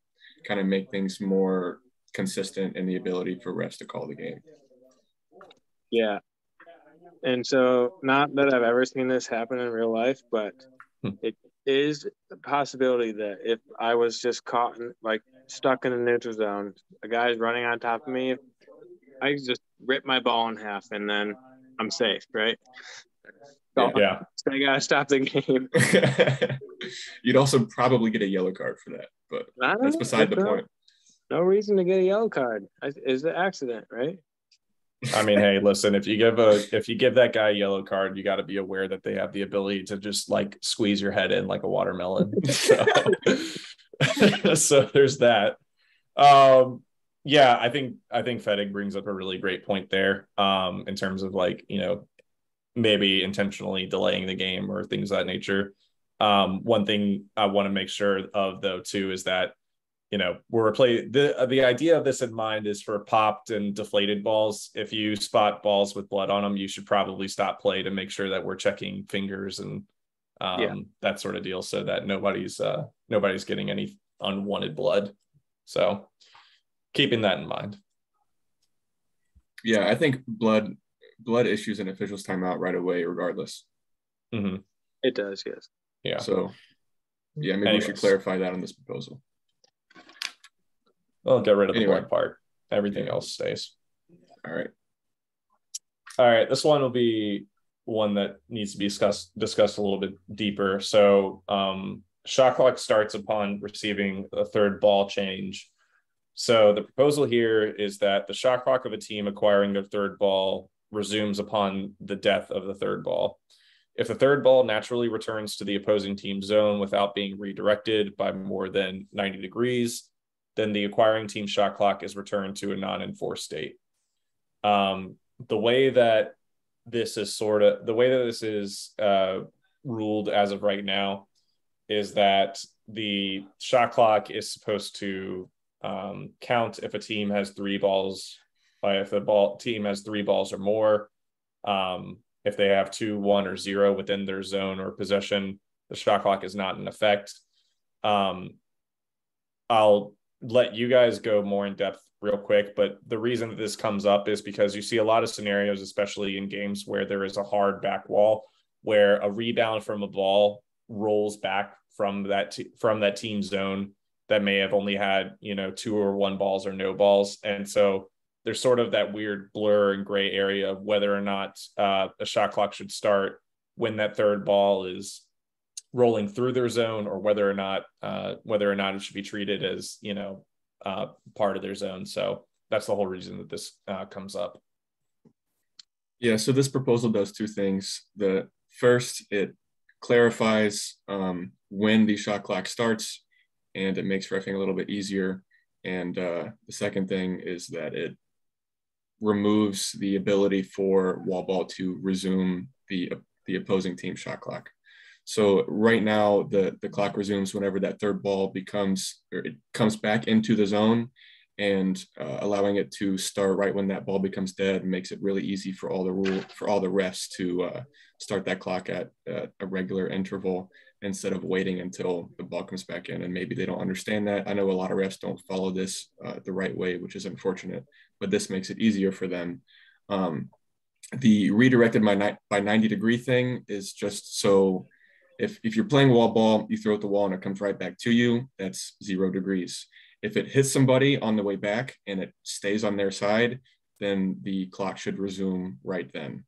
kind of make things more consistent in the ability for refs to call the game. Yeah. And so, not that I've ever seen this happen in real life, but hmm. it is a possibility that if I was just caught in, like stuck in the neutral zone, a guy's running on top of me, I just rip my ball in half and then I'm safe, right? So, yeah. So I gotta stop the game. You'd also probably get a yellow card for that, but that's beside the no, point. No reason to get a yellow card. Is the accident, right? I mean, hey, listen, if you give a if you give that guy a yellow card, you got to be aware that they have the ability to just like squeeze your head in like a watermelon. So, so there's that. Um, yeah, I think I think Fedig brings up a really great point there. Um, in terms of like you know maybe intentionally delaying the game or things of that nature. Um, one thing I want to make sure of though too is that you know we're play the the idea of this in mind is for popped and deflated balls. If you spot balls with blood on them, you should probably stop play to make sure that we're checking fingers and um, Yeah. that sort of deal, so that nobody's uh, nobody's getting any unwanted blood. So keeping that in mind. Yeah, I think blood blood issues an official's timeout right away, regardless. hmm It does, yes. Yeah. So yeah, maybe we should clarify that on this proposal. Well, get rid of the Anyway. blood part. Everything Yeah. else stays. All right. All right, this one will be one that needs to be discussed discussed a little bit deeper. So, um, shot clock starts upon receiving a third ball change. So the proposal here is that the shot clock of a team acquiring their third ball resumes upon the death of the third ball. If the third ball naturally returns to the opposing team zone without being redirected by more than 90 degrees, then the acquiring team shot clock is returned to a non-enforced state. Um, the way that this is sort of the way that this is uh, ruled as of right now is that the shot clock is supposed to um, count if a team has three balls, if the ball team has three balls or more. Um, if they have two, one, or zero within their zone or possession, the shot clock is not in effect. Um, I'll let you guys go more in depth real quick, but the reason that this comes up is because you see a lot of scenarios, especially in games where there is a hard back wall, where a rebound from a ball rolls back from that t- from that team zone that may have only had you know two or one balls or no balls, and so there's sort of that weird blur and gray area of whether or not uh, a shot clock should start when that third ball is rolling through their zone or whether or not uh, whether or not it should be treated as you know uh, part of their zone. So that's the whole reason that this uh, comes up. Yeah, so this proposal does two things. The first, it clarifies um, when the shot clock starts and it makes refing a little bit easier. And uh, the second thing is that it removes the ability for wall ball to resume the, the opposing team shot clock. So right now, the, the clock resumes whenever that third ball becomes, or it comes back into the zone and uh, allowing it to start right when that ball becomes dead makes it really easy for all the rule for all the refs to uh, start that clock at uh, a regular interval instead of waiting until the ball comes back in. And maybe they don't understand that. I know a lot of refs don't follow this uh, the right way which is unfortunate but this makes it easier for them um, the redirected by, by 90 degree thing is just so if, if you're playing wall ball you throw at the wall and it comes right back to you that's zero degrees if it hits somebody on the way back and it stays on their side, then the clock should resume right then.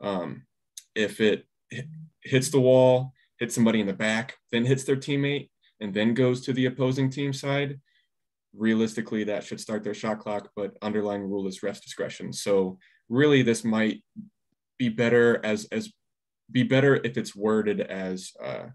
Um, if it hit- hits the wall, hits somebody in the back, then hits their teammate, and then goes to the opposing team side, realistically, that should start their shot clock, but underlying rule is ref discretion. So really, this might be better as as be better if it's worded as uh,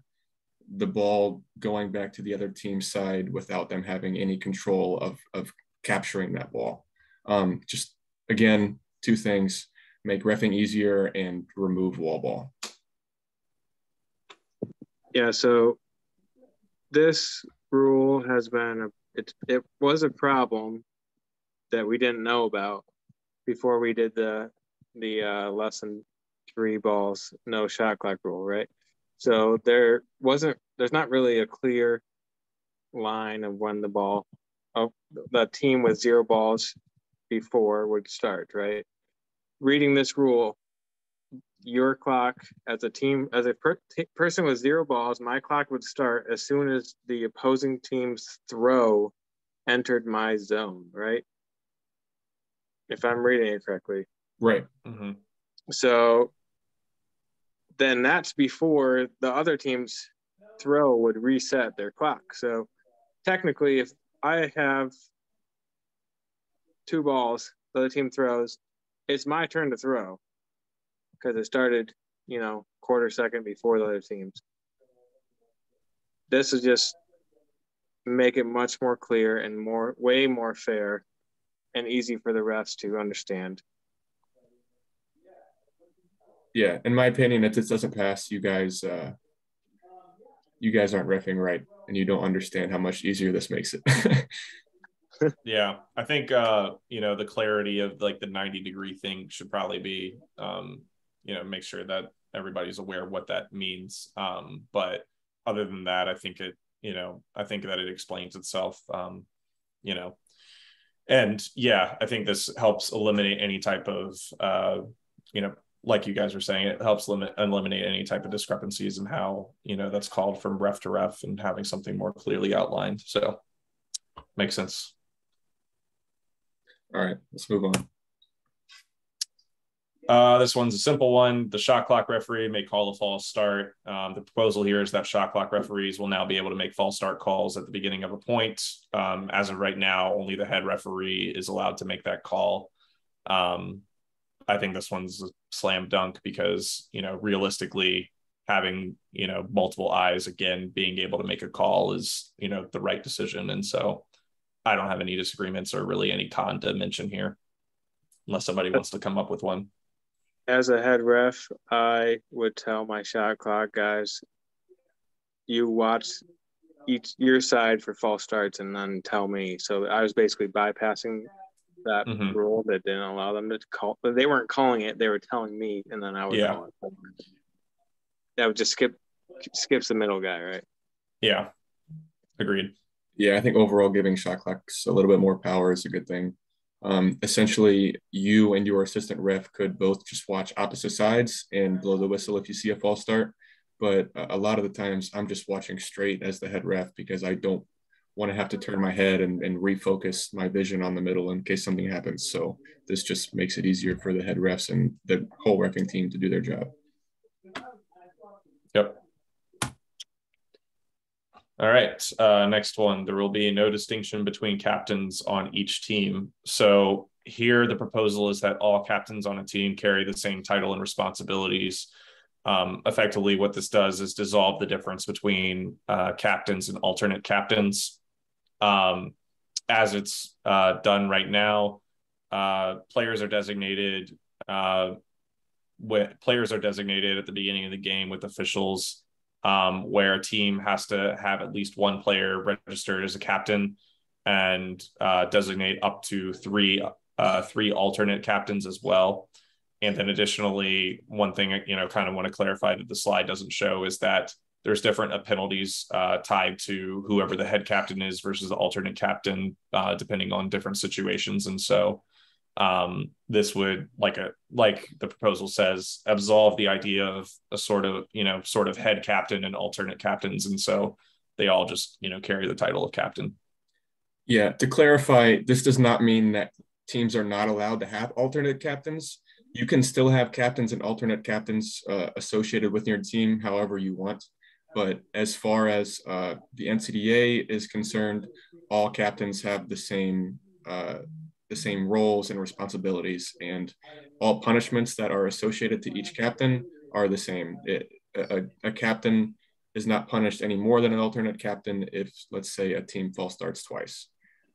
the ball going back to the other team's side without them having any control of, of capturing that ball. Um, just again, two things make refing easier and remove wall ball. Yeah, so this rule has been it it was a problem that we didn't know about before we did the the uh, lesson three balls no shot clock rule, right? So there wasn't there's not really a clear line of when the ball of the team with zero balls before would start, right? Reading this rule, your clock as a team as a per- t- person with zero balls my clock would start as soon as the opposing team's throw entered my zone right if i'm reading it correctly Right. Mhm. so then that's before the other team's throw would reset their clock so technically if i have two balls the other team throws it's my turn to throw because it started, you know, quarter second before the other teams. This is just make it much more clear and more, way more fair and easy for the refs to understand. Yeah. In my opinion, if this doesn't pass, you guys, uh, you guys aren't refing right and you don't understand how much easier this makes it. Yeah, I think uh, you know the clarity of like the 90 degree thing should probably be um, you know make sure that everybody's aware what that means. Um, but other than that, I think it, you know, I think that it explains itself. Um, you know, and yeah, I think this helps eliminate any type of, uh, you know, like you guys were saying, it helps limit eliminate any type of discrepancies in how you know that's called from ref to ref and having something more clearly outlined. So makes sense. All right, let's move on. Uh, this one's a simple one. The shot clock referee may call a false start. Um, the proposal here is that shot clock referees will now be able to make false start calls at the beginning of a point. Um, as of right now, only the head referee is allowed to make that call. Um, I think this one's a slam dunk because, you know, realistically, having, you know, multiple eyes again, being able to make a call is, you know, the right decision. And so I don't have any disagreements or really any con to mention here, unless somebody wants to come up with one as a head ref, I would tell my shot clock guys, you watch each your side for false starts and then tell me. So I was basically bypassing that mm-hmm. rule that didn't allow them to call. But they weren't calling it; they were telling me, and then I would. Yeah. That would just skip skips the middle guy, right? Yeah. Agreed. Yeah, I think overall giving shot clocks a little bit more power is a good thing um, essentially you and your assistant ref could both just watch opposite sides and blow the whistle if you see a false start. But a lot of the times I'm just watching straight as the head ref because I don't want to have to turn my head and, and refocus my vision on the middle in case something happens. So this just makes it easier for the head refs and the whole refing team to do their job. Yep. All right. Uh, next one. There will be no distinction between captains on each team. So here, the proposal is that all captains on a team carry the same title and responsibilities. Um, effectively, what this does is dissolve the difference between uh, captains and alternate captains. Um, as it's uh, done right now, uh, players are designated. Uh, players are designated at the beginning of the game with officials um, where a team has to have at least one player registered as a captain and uh, designate up to three uh, three alternate captains as well. And then additionally, one thing you know, kind of want to clarify that the slide doesn't show is that there's different penalties uh, tied to whoever the head captain is versus the alternate captain, uh, depending on different situations. And so um, this would like a like the proposal says absolve the idea of a sort of you know sort of head captain and alternate captains. And so they all just you know carry the title of captain. Yeah to clarify this does not mean that teams are not allowed to have alternate captains. You can still have captains and alternate captains uh, associated with your team however you want. But as far as uh, the ncda is concerned all captains have the same uh, the same roles and responsibilities, and all punishments that are associated to each captain are the same. It, a, a, captain is not punished any more than an alternate captain if, let's say, a team false starts twice.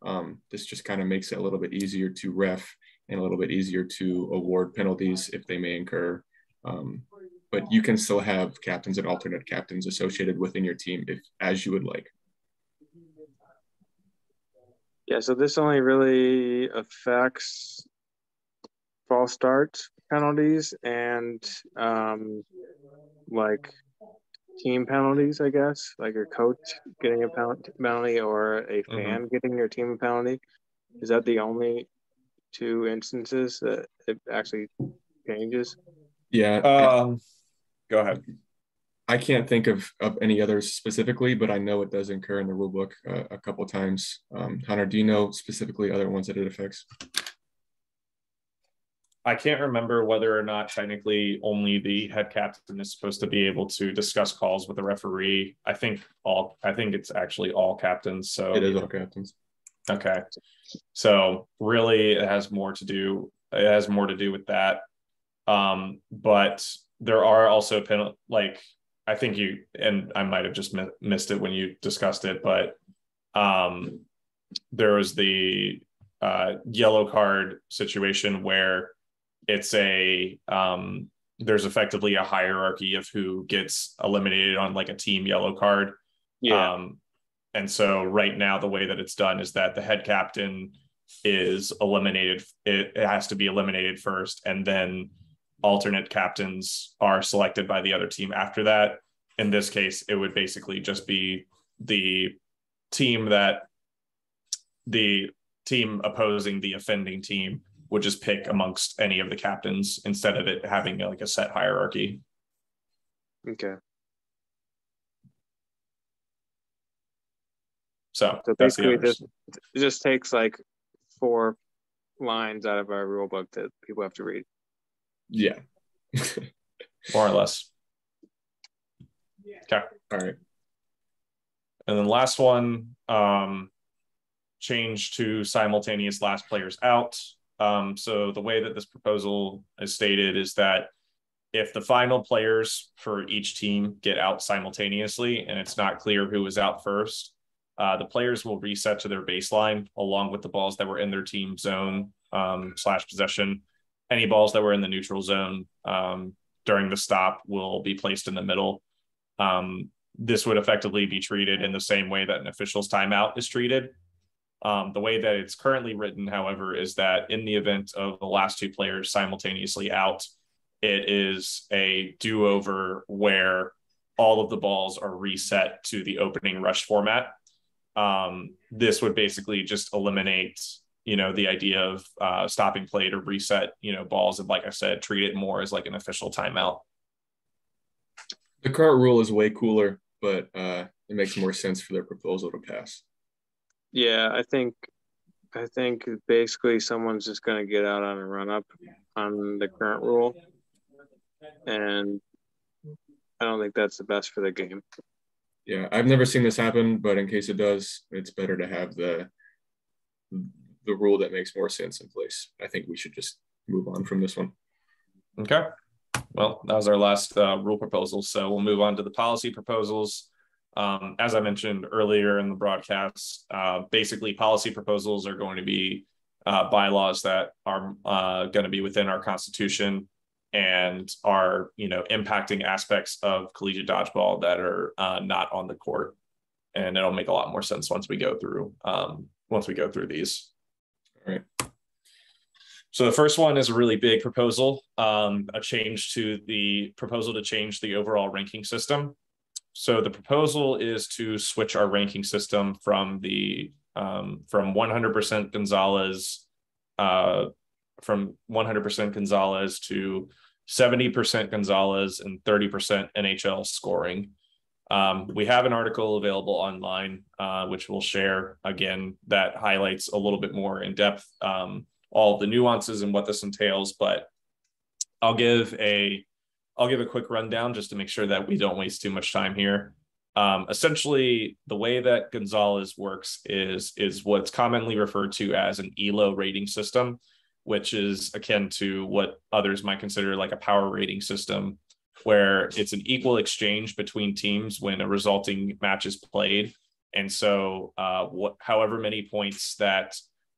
Um, this just kind of makes it a little bit easier to ref and a little bit easier to award penalties if they may incur. Um, but you can still have captains and alternate captains associated within your team if as you would like. Yeah, so this only really affects false start penalties and um, like team penalties, I guess, like your coach getting a penalty or a mm-hmm. fan mm-hmm. getting your team a penalty. Is that the only two instances that it actually changes? Yeah. Um, go ahead. I can't think of, of any others specifically, but I know it does incur in the rule book uh, a couple times. Um, Hunter, do you know specifically other ones that it affects? I can't remember whether or not technically only the head captain is supposed to be able to discuss calls with the referee. I think all I think it's actually all captains. So it is all captains. Okay. So really it has more to do it has more to do with that. Um, but there are also pen like I think you and I might have just mi- missed it when you discussed it, but um, there was the uh, yellow card situation where it's a um, there's effectively a hierarchy of who gets eliminated on like a team yellow card. Yeah. Um, and so right now the way that it's done is that the head captain is eliminated. It, it has to be eliminated first, and then alternate captains are selected by the other team after that. In this case, it would basically just be the team that the team opposing the offending team would just pick amongst any of the captains instead of it having like a set hierarchy. Okay. So, So basically, this it just takes like four lines out of our rule book that people have to read. Yeah. more or less. Okay. All right. And then last one, um, change to simultaneous last players out. Um, so the way that this proposal is stated is that if the final players for each team get out simultaneously and it's not clear who was out first, uh, the players will reset to their baseline along with the balls that were in their team zone um, slash possession. Any balls that were in the neutral zone um, during the stop will be placed in the middle. Um, this would effectively be treated in the same way that an official's timeout is treated. Um, the way that it's currently written, however, is that in the event of the last two players simultaneously out, it is a do over where all of the balls are reset to the opening rush format. Um, this would basically just eliminate, you know, the idea of uh, stopping play to reset, you know, balls and, like I said, treat it more as like an official timeout. The current rule is way cooler, but uh, it makes more sense for their proposal to pass. Yeah, I think I think basically someone's just going to get out on a run up on the current rule, and I don't think that's the best for the game. Yeah, I've never seen this happen, but in case it does, it's better to have the the rule that makes more sense in place. I think we should just move on from this one. Okay. Well, that was our last uh, rule proposal. So we'll move on to the policy proposals. Um, as I mentioned earlier in the broadcast, uh, basically policy proposals are going to be uh, bylaws that are uh, going to be within our constitution and are, you know, impacting aspects of collegiate dodgeball that are uh, not on the court. And it'll make a lot more sense once we go through um, once we go through these. Right. So the first one is a really big proposal, um, a change to the proposal to change the overall ranking system. So the proposal is to switch our ranking system from the um, from 100% Gonzalez uh, from 100% Gonzalez to 70% Gonzalez and 30% NHL scoring. Um, we have an article available online, uh, which we'll share again, that highlights a little bit more in depth um, all the nuances and what this entails. But I'll give a I'll give a quick rundown just to make sure that we don't waste too much time here. Um, essentially, the way that Gonzalez works is is what's commonly referred to as an ELO rating system, which is akin to what others might consider like a power rating system, where it's an equal exchange between teams when a resulting match is played. And so, uh, however many points that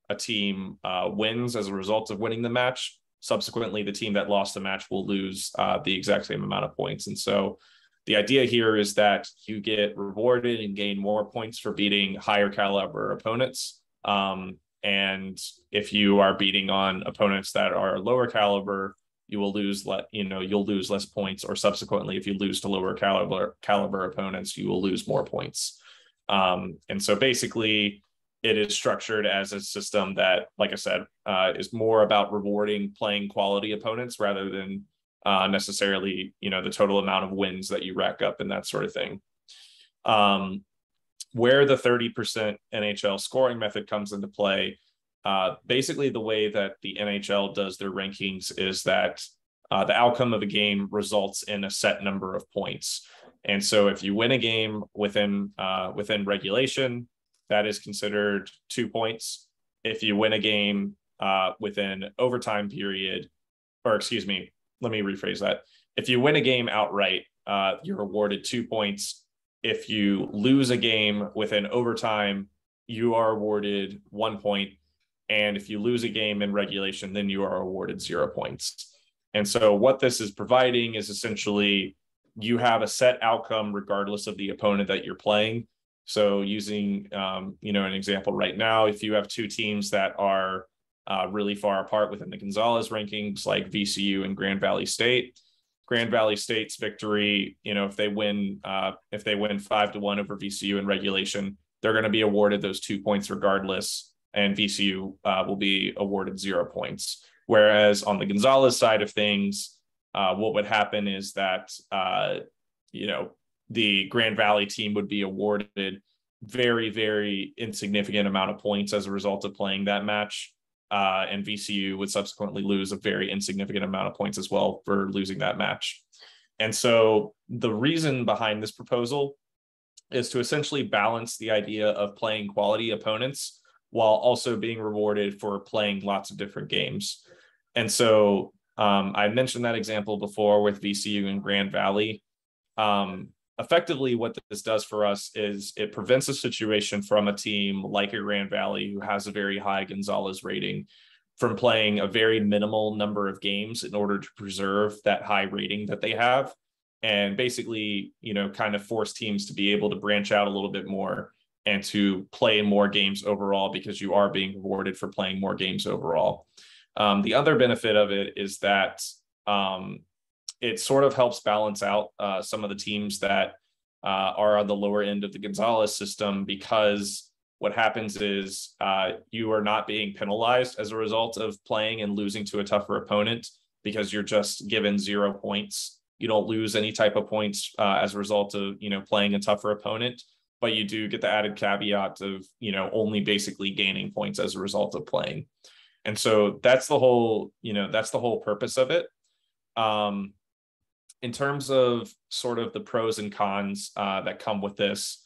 a team uh, wins as a result of winning the match subsequently the team that lost the match will lose uh, the exact same amount of points and so the idea here is that you get rewarded and gain more points for beating higher caliber opponents um, and if you are beating on opponents that are lower caliber you will lose let you know you'll lose less points or subsequently if you lose to lower caliber caliber opponents you will lose more points um, and so basically it is structured as a system that, like I said, uh, is more about rewarding playing quality opponents rather than uh, necessarily, you know, the total amount of wins that you rack up and that sort of thing. Um, where the 30% NHL scoring method comes into play, uh, basically the way that the NHL does their rankings is that uh, the outcome of a game results in a set number of points. And so if you win a game within uh, within regulation, that is considered two points. If you win a game uh, within overtime period, or excuse me, let me rephrase that. If you win a game outright, uh, you're awarded two points. If you lose a game within overtime, you are awarded one point. And if you lose a game in regulation, then you are awarded zero points. And so, what this is providing is essentially you have a set outcome regardless of the opponent that you're playing. So using, um, you know, an example right now, if you have two teams that are uh, really far apart within the Gonzalez rankings, like VCU and Grand Valley State. Grand Valley State's victory, you know, if they win, uh, if they win five to one over VCU in regulation, they're going to be awarded those two points regardless, and VCU uh, will be awarded zero points. Whereas on the Gonzalez side of things, uh, what would happen is that uh, you know the Grand Valley team would be awarded very very insignificant amount of points as a result of playing that match uh, and VCU would subsequently lose a very insignificant amount of points as well for losing that match. And so the reason behind this proposal is to essentially balance the idea of playing quality opponents while also being rewarded for playing lots of different games. And so um, I mentioned that example before with VCU and Grand Valley. Um, effectively what this does for us is it prevents a situation from a team like a Grand Valley who has a very high Gonzalez rating from playing a very minimal number of games in order to preserve that high rating that they have and basically you know kind of force teams to be able to branch out a little bit more and to play more games overall because you are being rewarded for playing more games overall um, the other benefit of it is that um, it sort of helps balance out uh, some of the teams that uh, are on the lower end of the Gonzalez system because what happens is uh, you are not being penalized as a result of playing and losing to a tougher opponent because you're just given zero points. You don't lose any type of points uh, as a result of you know playing a tougher opponent, but you do get the added caveat of you know only basically gaining points as a result of playing. And so that's the whole you know that's the whole purpose of it. Um, in terms of sort of the pros and cons uh, that come with this,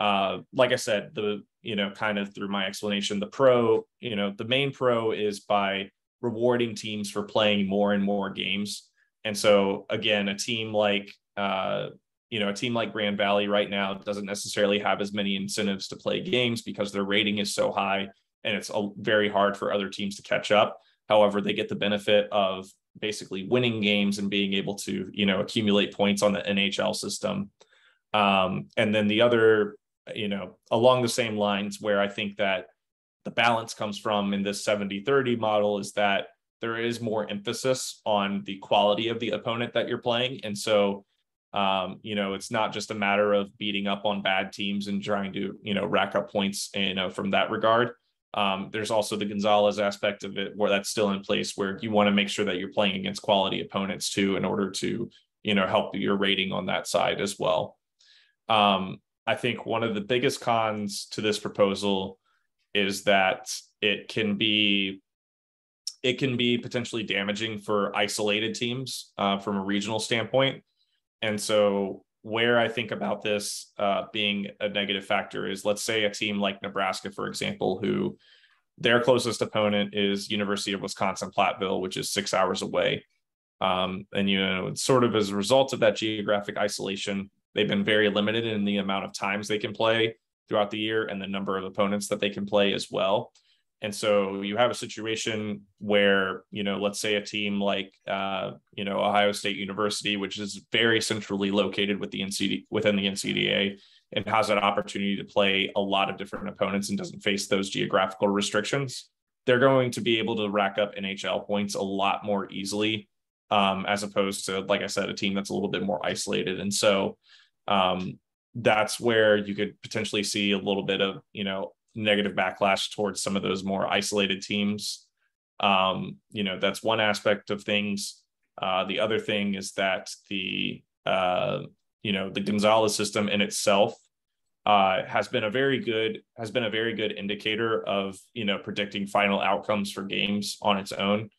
uh, like I said, the you know kind of through my explanation, the pro, you know, the main pro is by rewarding teams for playing more and more games. And so again, a team like uh, you know a team like Grand Valley right now doesn't necessarily have as many incentives to play games because their rating is so high and it's very hard for other teams to catch up. However, they get the benefit of basically winning games and being able to you know accumulate points on the NHL system. Um, and then the other, you know, along the same lines where I think that the balance comes from in this 70 30 model is that there is more emphasis on the quality of the opponent that you're playing. And so, um, you know, it's not just a matter of beating up on bad teams and trying to, you know, rack up points, you know, from that regard. Um, there's also the Gonzalez aspect of it where that's still in place where you want to make sure that you're playing against quality opponents too in order to, you know, help your rating on that side as well. Um, I think one of the biggest cons to this proposal is that it can be it can be potentially damaging for isolated teams uh, from a regional standpoint. And so where I think about this uh, being a negative factor is let's say a team like Nebraska, for example, who their closest opponent is University of Wisconsin Platteville, which is six hours away. Um, and you know, sort of as a result of that geographic isolation, they've been very limited in the amount of times they can play throughout the year and the number of opponents that they can play as well. And so you have a situation where, you know, let's say a team like, uh, you know, Ohio State University, which is very centrally located with the NCD within the NCDA and has that opportunity to play a lot of different opponents and doesn't face those geographical restrictions. They're going to be able to rack up NHL points a lot more easily, um, as opposed to, like I said, a team that's a little bit more isolated. And so um, that's where you could potentially see a little bit of, you know, negative backlash towards some of those more isolated teams. Um, you know, that's one aspect of things. Uh, the other thing is that the uh, you know the Gonzalez system in itself uh, has been a very good has been a very good indicator of you know predicting final outcomes for games on its own.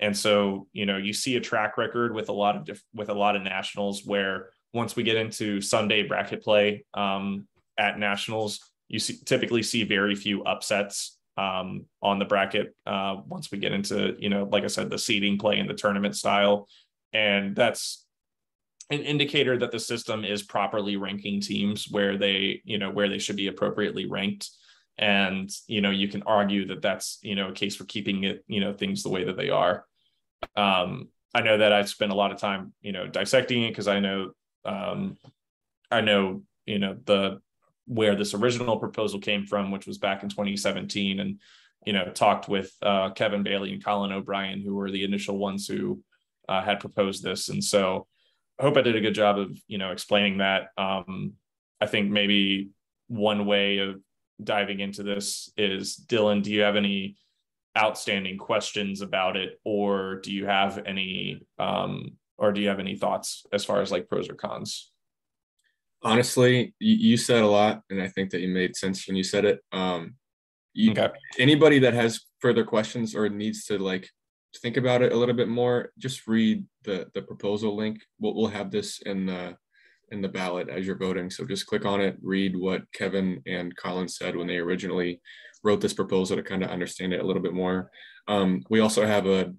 And so you know you see a track record with a lot of diff- with a lot of nationals where once we get into Sunday bracket play um, at nationals, you see, typically see very few upsets um, on the bracket uh, once we get into, you know, like I said, the seeding play and the tournament style. And that's an indicator that the system is properly ranking teams where they, you know, where they should be appropriately ranked. And, you know, you can argue that that's, you know, a case for keeping it, you know, things the way that they are. Um, I know that I've spent a lot of time, you know, dissecting it because I know, um, I know, you know, the where this original proposal came from, which was back in 2017. And, you know, talked with uh, Kevin Bailey and Colin O'Brien, who were the initial ones who uh, had proposed this. And so I hope I did a good job of, you know, explaining that. Um, I think maybe one way of diving into this is Dylan, do you have any outstanding questions about it or do you have any um, or do you have any thoughts as far as like pros or cons? Honestly, you, said a lot, and I think that you made sense when you said it. Um, you, okay. Anybody that has further questions or needs to like think about it a little bit more, just read the the proposal link. We'll, we'll have this in the in the ballot as you're voting. So just click on it, read what Kevin and Colin said when they originally wrote this proposal to kind of understand it a little bit more. Um, we also have a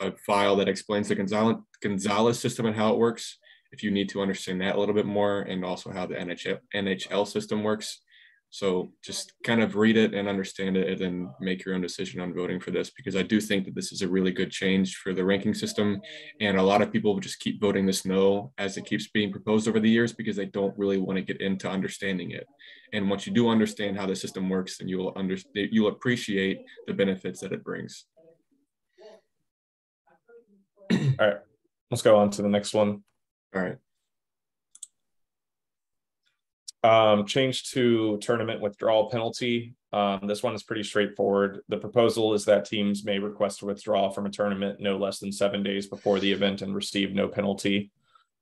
a file that explains the Gonzalez, Gonzalez system and how it works. If you need to understand that a little bit more, and also how the NHL, NHL system works, so just kind of read it and understand it and then make your own decision on voting for this because I do think that this is a really good change for the ranking system. And a lot of people just keep voting this no as it keeps being proposed over the years because they don't really want to get into understanding it. And once you do understand how the system works, then you will understand you'll appreciate the benefits that it brings. All right. Let's go on to the next one. All right. Um, change to tournament withdrawal penalty. Um, this one is pretty straightforward. The proposal is that teams may request a withdrawal from a tournament no less than seven days before the event and receive no penalty.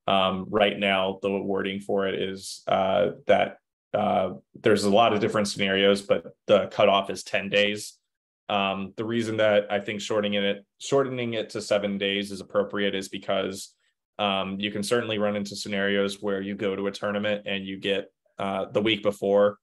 Um, right now, the wording for it is uh, that uh, there's a lot of different scenarios, but the cutoff is 10 days. Um, the reason that I think shortening it shortening it to seven days is appropriate is because um, you can certainly run into scenarios where you go to a tournament and you get uh, the week before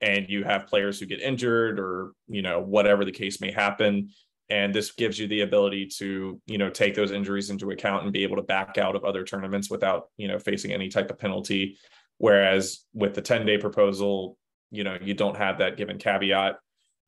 and you have players who get injured or you know whatever the case may happen. And this gives you the ability to you know take those injuries into account and be able to back out of other tournaments without you know facing any type of penalty. Whereas with the 10 day proposal you know you don't have that given caveat.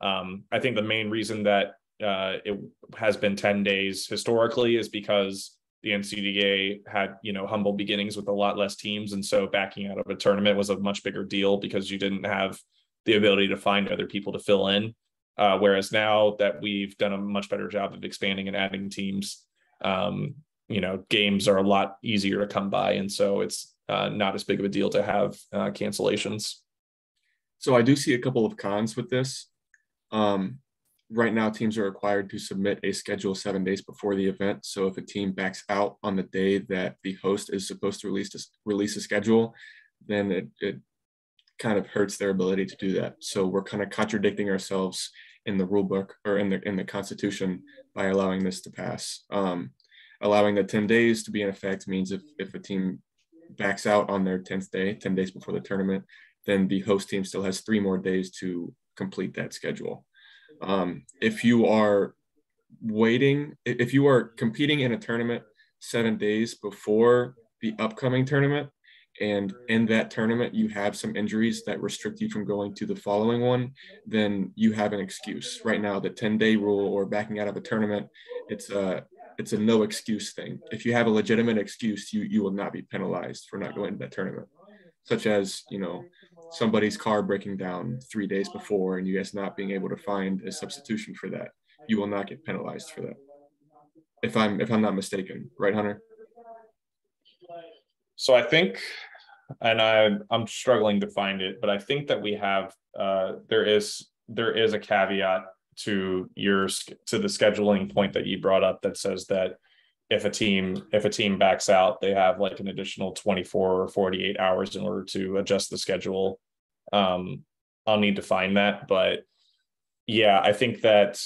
Um, i think the main reason that uh, it has been 10 days historically is because the NCDA had, you know, humble beginnings with a lot less teams. And so backing out of a tournament was a much bigger deal because you didn't have the ability to find other people to fill in. Uh, whereas now that we've done a much better job of expanding and adding teams, um, you know, games are a lot easier to come by. And so it's uh, not as big of a deal to have uh, cancellations. So I do see a couple of cons with this. Um, right now teams are required to submit a schedule seven days before the event. So if a team backs out on the day that the host is supposed to release a, release a schedule, then it, it kind of hurts their ability to do that. So we're kind of contradicting ourselves in the rule book or in the in the constitution by allowing this to pass. Um, allowing the 10 days to be in effect means if, if a team backs out on their 10th day, 10 days before the tournament, then the host team still has three more days to complete that schedule. Um, if you are waiting, if you are competing in a tournament seven days before the upcoming tournament, and in that tournament you have some injuries that restrict you from going to the following one, then you have an excuse. Right now, the 10 day rule or backing out of a tournament, it's a it's a no excuse thing. If you have a legitimate excuse, you you will not be penalized for not going to that tournament, such as you know somebody's car breaking down three days before and you guys not being able to find a substitution for that, you will not get penalized for that. If I'm if I'm not mistaken, right, Hunter? So I think, and I I'm struggling to find it, but I think that we have uh, there is there is a caveat to your to the scheduling point that you brought up that says that if a team if a team backs out they have like an additional 24 or 48 hours in order to adjust the schedule. Um i'll need to find that but yeah i think that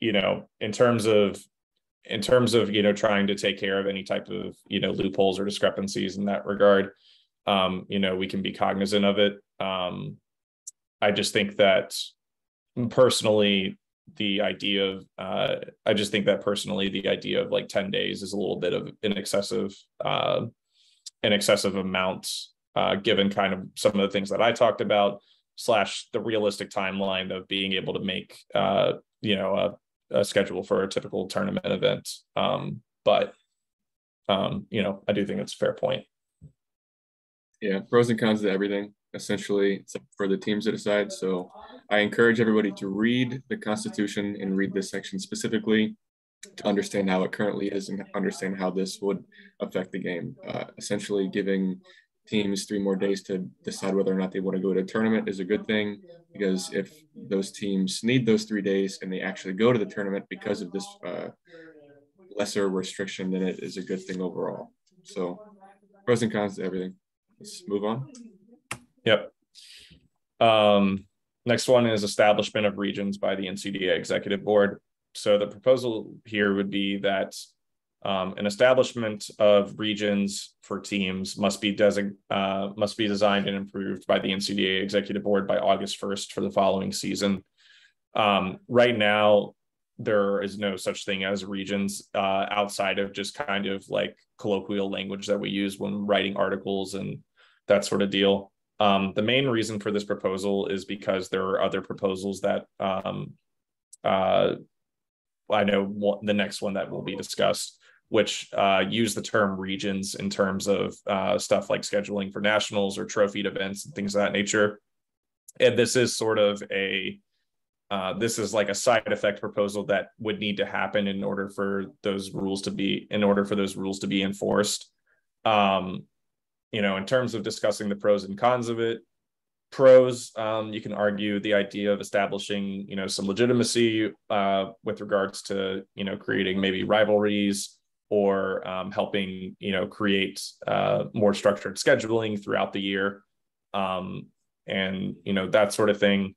you know in terms of in terms of you know trying to take care of any type of you know loopholes or discrepancies in that regard um you know we can be cognizant of it. Um i just think that personally the idea of uh, i just think that personally the idea of like 10 days is a little bit of an excessive uh, an excessive amount uh, given kind of some of the things that i talked about slash the realistic timeline of being able to make uh, you know a, a, schedule for a typical tournament event. Um, but um, you know i do think it's a fair point. Yeah pros and cons to everything essentially it's for the teams to decide. So I encourage everybody to read the Constitution and read this section specifically to understand how it currently is and understand how this would affect the game. Uh, essentially, giving teams three more days to decide whether or not they want to go to a tournament is a good thing because if those teams need those three days and they actually go to the tournament because of this uh, lesser restriction, then it is a good thing overall. So, pros and cons to everything. Let's move on. Yep. Um, next one is establishment of regions by the NCDA executive board. So the proposal here would be that um, an establishment of regions for teams must be uh, must be designed and improved by the NCDA executive board by August 1st for the following season. Um, right now, there is no such thing as regions uh, outside of just kind of like colloquial language that we use when writing articles and that sort of deal. Um, the main reason for this proposal is because there are other proposals that um, uh, I know the next one that will be discussed, which uh, use the term regions in terms of uh, stuff like scheduling for nationals or trophied events and things of that nature. And this is sort of a uh, this is like a side effect proposal that would need to happen in order for those rules to be in order for those rules to be enforced. Um, you know, in terms of discussing the pros and cons of it, pros, um, you can argue the idea of establishing, you know, some legitimacy uh, with regards to, you know, creating maybe rivalries or um, helping, you know, create uh, more structured scheduling throughout the year, um, and you know that sort of thing.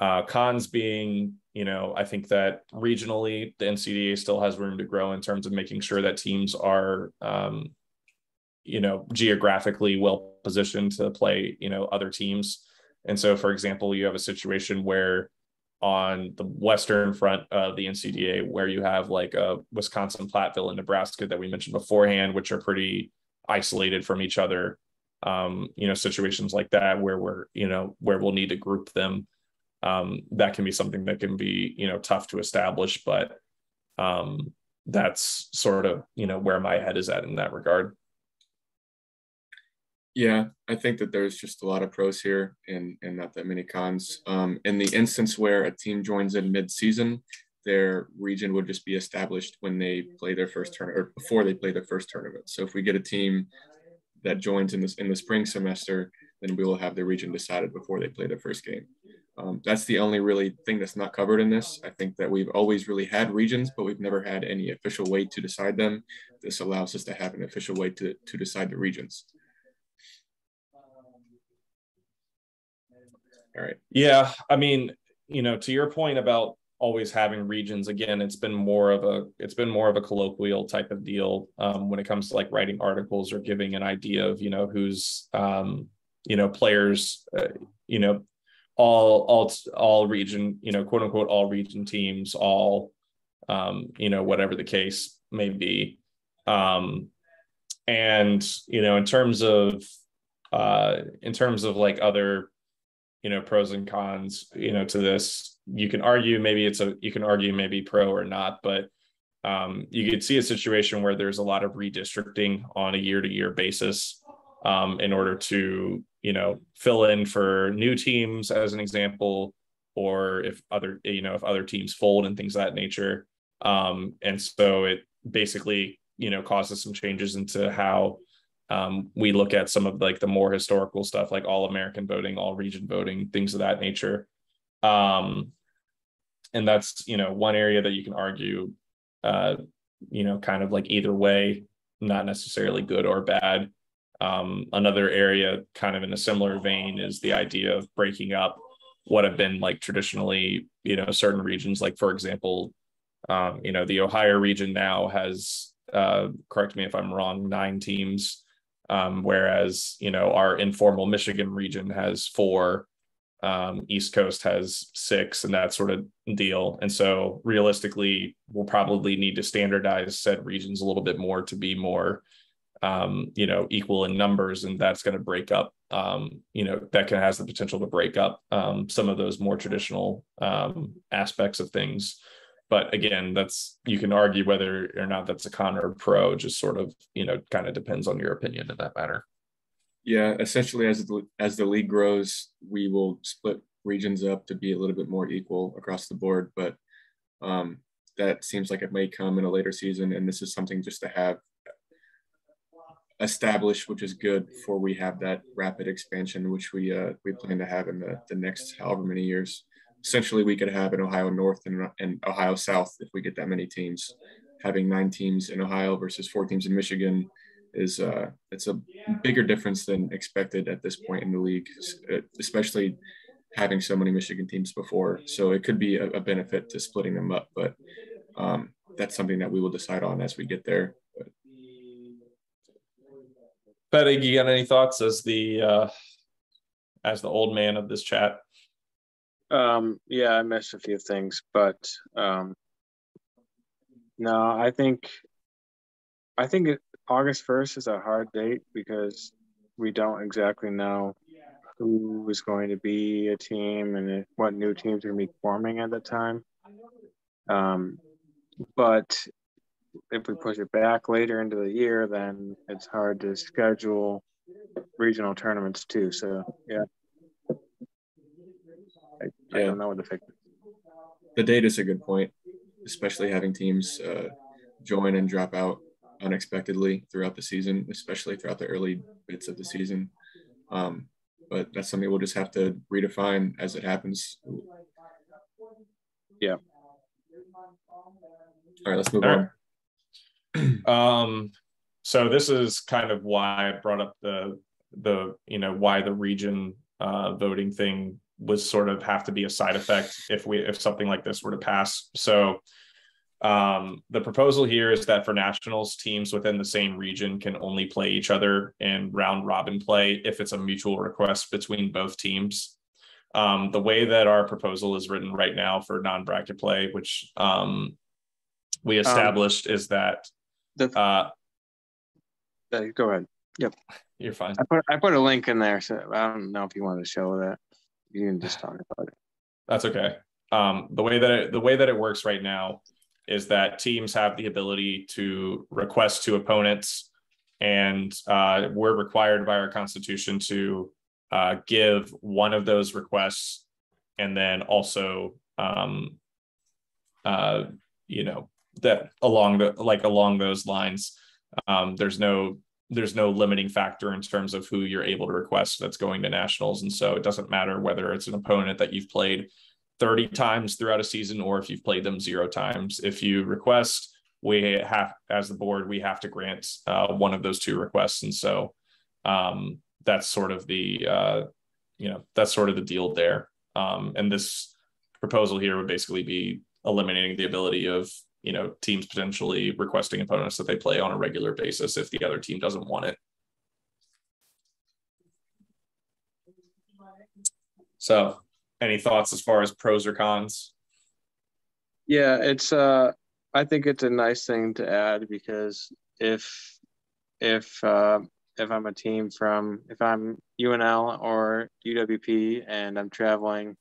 Uh, cons being, you know, I think that regionally the NCDA still has room to grow in terms of making sure that teams are um, you know geographically well positioned to play you know other teams. And so for example you have a situation where on the western front of the ncda where you have like a wisconsin platteville and nebraska that we mentioned beforehand which are pretty isolated from each other um, you know situations like that where we're you know where we'll need to group them. Um, that can be something that can be you know tough to establish but um, that's sort of you know where my head is at in that regard yeah, I think that there's just a lot of pros here and, and not that many cons. Um, in the instance where a team joins in mid-season, their region would just be established when they play their first tournament or before they play their first tournament. So if we get a team that joins in this in the spring semester, then we will have the region decided before they play their first game. Um, that's the only really thing that's not covered in this. I think that we've always really had regions, but we've never had any official way to decide them. This allows us to have an official way to, to decide the regions. All right. Yeah. I mean, you know, to your point about always having regions, again, it's been more of a it's been more of a colloquial type of deal um, when it comes to like writing articles or giving an idea of, you know, who's um, you know, players, uh, you know, all all all region, you know, quote unquote all region teams, all um, you know, whatever the case may be. Um, and you know, in terms of uh in terms of like other you know pros and cons you know to this. You can argue maybe it's a you can argue maybe pro or not but um, you could see a situation where there's a lot of redistricting on a year to year basis um, in order to you know fill in for new teams as an example or if other you know if other teams fold and things of that nature. Um, and so it basically you know causes some changes into how um, we look at some of like the more historical stuff like all american voting all region voting things of that nature. Um, and that's you know one area that you can argue uh, you know kind of like either way not necessarily good or bad. Um, another area kind of in a similar vein is the idea of breaking up what have been like traditionally you know certain regions. Like for example um, you know the ohio region now has uh, correct me if i'm wrong nine teams um, whereas you know our informal Michigan region has four, um, East Coast has six, and that sort of deal. And so realistically, we'll probably need to standardize said regions a little bit more to be more, um, you know, equal in numbers, and that's going to break up. Um, you know, that can has the potential to break up um, some of those more traditional um, aspects of things but again that's you can argue whether or not that's a con or a pro just sort of you know kind of depends on your opinion in that matter Yeah, essentially, as the, as the league grows, we will split regions up to be a little bit more equal across the board. But um, that seems like it may come in a later season, and this is something just to have established, which is good before we have that rapid expansion, which we uh, we plan to have in the, the next however many years. Essentially, we could have an Ohio North and, and Ohio South if we get that many teams. Having nine teams in Ohio versus four teams in Michigan is uh, it's a bigger difference than expected at this point in the league, especially having so many Michigan teams before. So it could be a, a benefit to splitting them up, but um, that's something that we will decide on as we get there. Fede, you got any thoughts as the uh, as the old man of this chat? Um, yeah, I missed a few things, but um, no, I think I think August first is a hard date because we don't exactly know who is going to be a team and what new teams are going to be forming at the time. Um, but if we push it back later into the year, then it's hard to schedule regional tournaments too. So yeah, I, yeah. I don't know what to fix. The date is a good point, especially having teams uh, join and drop out unexpectedly throughout the season, especially throughout the early bits of the season. Um, but that's something we'll just have to redefine as it happens. Yeah. All right, let's move All on. Right. um, so this is kind of why I brought up the the you know why the region uh, voting thing was sort of have to be a side effect if we if something like this were to pass. So um, the proposal here is that for nationals, teams within the same region can only play each other in round robin play if it's a mutual request between both teams. Um, the way that our proposal is written right now for non bracket play, which um, we um, established, is that. The, uh, uh, go ahead. Yep. You're fine. I put I put a link in there, so I don't know if you want to show that. You can just talk about it. That's okay. Um, the way that it, the way that it works right now is that teams have the ability to request to opponents, and uh, we're required by our constitution to uh, give one of those requests, and then also, um, uh, you know, that along the like along those lines, um, there's no there's no limiting factor in terms of who you're able to request that's going to nationals, and so it doesn't matter whether it's an opponent that you've played 30 times throughout a season or if you've played them zero times. If you request, we have, as the board, we have to grant uh, one of those two requests. And so um, that's sort of the, uh, you know, that's sort of the deal there. Um, and this proposal here would basically be eliminating the ability of, you know, teams potentially requesting opponents that they play on a regular basis if the other team doesn't want it. So any thoughts as far as pros or cons? Yeah, it's uh I think it's a nice thing to add because if if uh if I'm a team from if I'm UNL or UWP and I'm traveling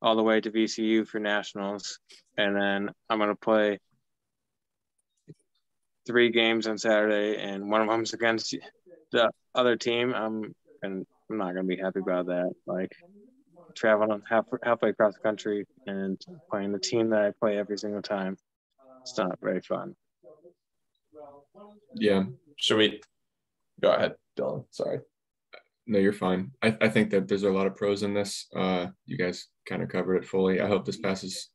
all the way to VCU for nationals and then I'm gonna play three games on Saturday and one of them's against the other team, I'm and I'm not gonna be happy about that. Like traveling half, halfway across the country and playing the team that I play every single time. It's not very fun. Yeah. Should we go ahead, Dylan? Sorry. No, you're fine. I, I think that there's a lot of pros in this. Uh, you guys kind of covered it fully. I hope this passes.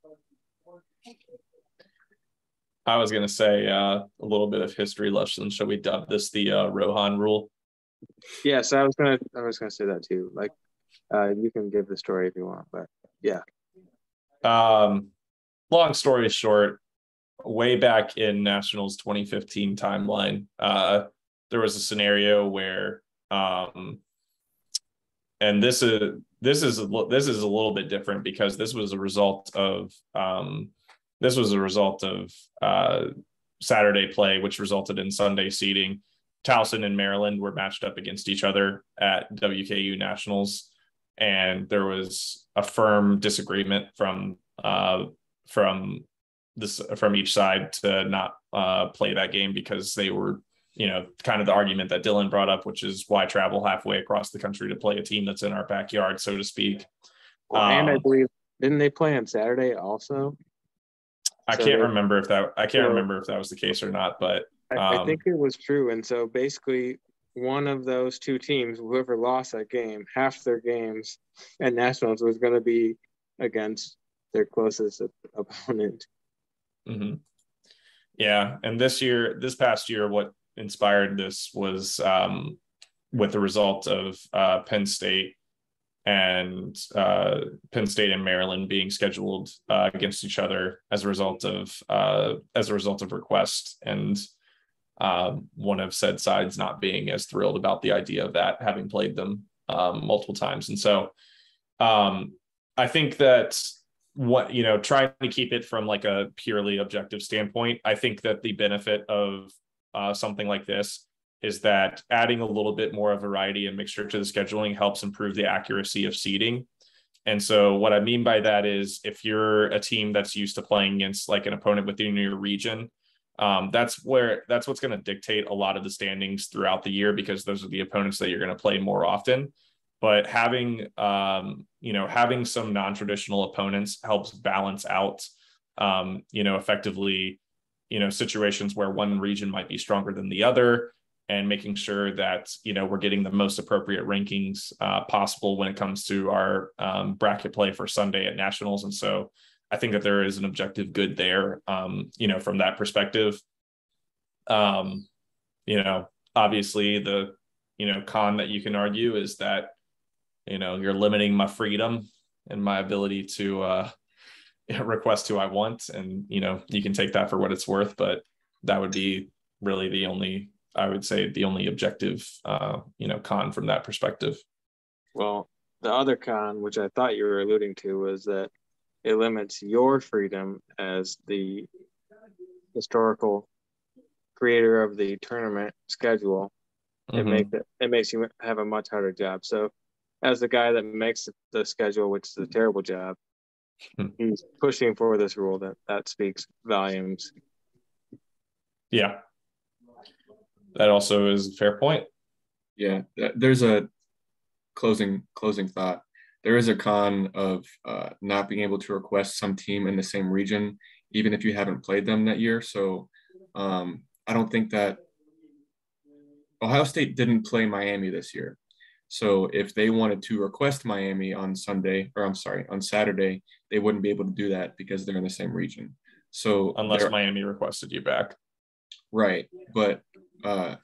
I was going to say uh, a little bit of history lesson. Should we dub this the uh, Rohan rule? Yes, I was gonna. I was gonna say that too. Like uh, you can give the story if you want, but yeah. Um, long story short, way back in Nationals 2015 timeline, uh, there was a scenario where, um, and this is this is a, this is a little bit different because this was a result of um, this was a result of uh, Saturday play, which resulted in Sunday seeding. Towson and Maryland were matched up against each other at WKU Nationals and there was a firm disagreement from uh, from this from each side to not uh, play that game because they were you know, kind of the argument that Dylan brought up, which is why travel halfway across the country to play a team that's in our backyard, so to speak. Well, um, and I um, believe didn't they play on Saturday also? I so can't remember if that I can't so, remember if that was the case or not, but um, I, I um, think it was true. And so basically, one of those two teams, whoever lost that game, half their games at nationals was going to be against their closest opponent. Mm-hmm. Yeah, and this year, this past year, what inspired this was um, with the result of uh, Penn State and uh, Penn State and Maryland being scheduled uh, against each other as a result of uh, as a result of request, and um, one of said sides not being as thrilled about the idea of that, having played them um, multiple times, and so um, I think that what you know trying to keep it from like a purely objective standpoint i think that the benefit of uh, something like this is that adding a little bit more of variety and mixture to the scheduling helps improve the accuracy of seeding. And so what i mean by that is if you're a team that's used to playing against like an opponent within your region um, that's where that's what's going to dictate a lot of the standings throughout the year because those are the opponents that you're going to play more often. But having um, you know having some non-traditional opponents helps balance out um, you know effectively you know situations where one region might be stronger than the other and making sure that you know we're getting the most appropriate rankings uh, possible when it comes to our um, bracket play for sunday at nationals and so i think that there is an objective good there um, you know from that perspective um, you know obviously the you know con that you can argue is that you know you're limiting my freedom and my ability to uh, request who I want, and you know you can take that for what it's worth. But that would be really the only I would say the only objective uh, you know con from that perspective. Well, the other con, which I thought you were alluding to, was that it limits your freedom as the historical creator of the tournament schedule. It mm-hmm. makes it it makes you have a much harder job. So as the guy that makes the schedule, which is a terrible job, hmm. he's pushing for this rule that that speaks volumes. Yeah, that also is a fair point. Yeah, there's a closing closing thought. There is a con of uh, not being able to request some team in the same region, even if you haven't played them that year. So um, I don't think that Ohio State didn't play Miami this year. So if they wanted to request Miami on Sunday, or I'm sorry, on Saturday, they wouldn't be able to do that because they're in the same region. So unless Miami requested you back. Right. But uh,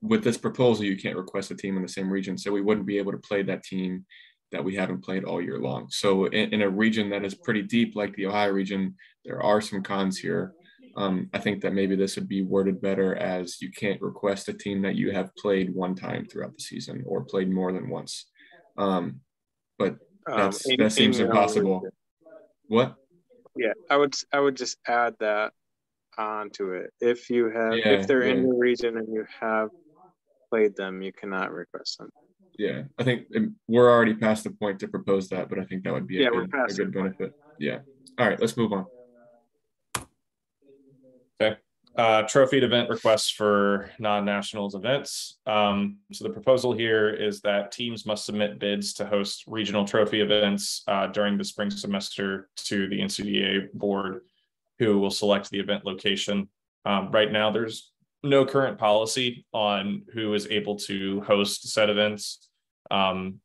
with this proposal, you can't request a team in the same region. So we wouldn't be able to play that team that we haven't played all year long. So in, in a region that is pretty deep, like the Ohio region, there are some cons here. Um, I think that maybe this would be worded better as you can't request a team that you have played one time throughout the season or played more than once. Um, but um, that's, um, in, that seems impossible. What? Yeah, I would I would just add that onto it. If you have yeah, if they're yeah. in the region and you have played them, you cannot request them. Yeah, I think we're already past the point to propose that, but I think that would be a, yeah, good, a good benefit. Yeah. All right, let's move on. Okay. Uh, trophied event requests for non-nationals events. Um, so the proposal here is that teams must submit bids to host regional trophy events uh, during the spring semester to the NCDA board, who will select the event location. Um, right now, there's no current policy on who is able to host said events. Um,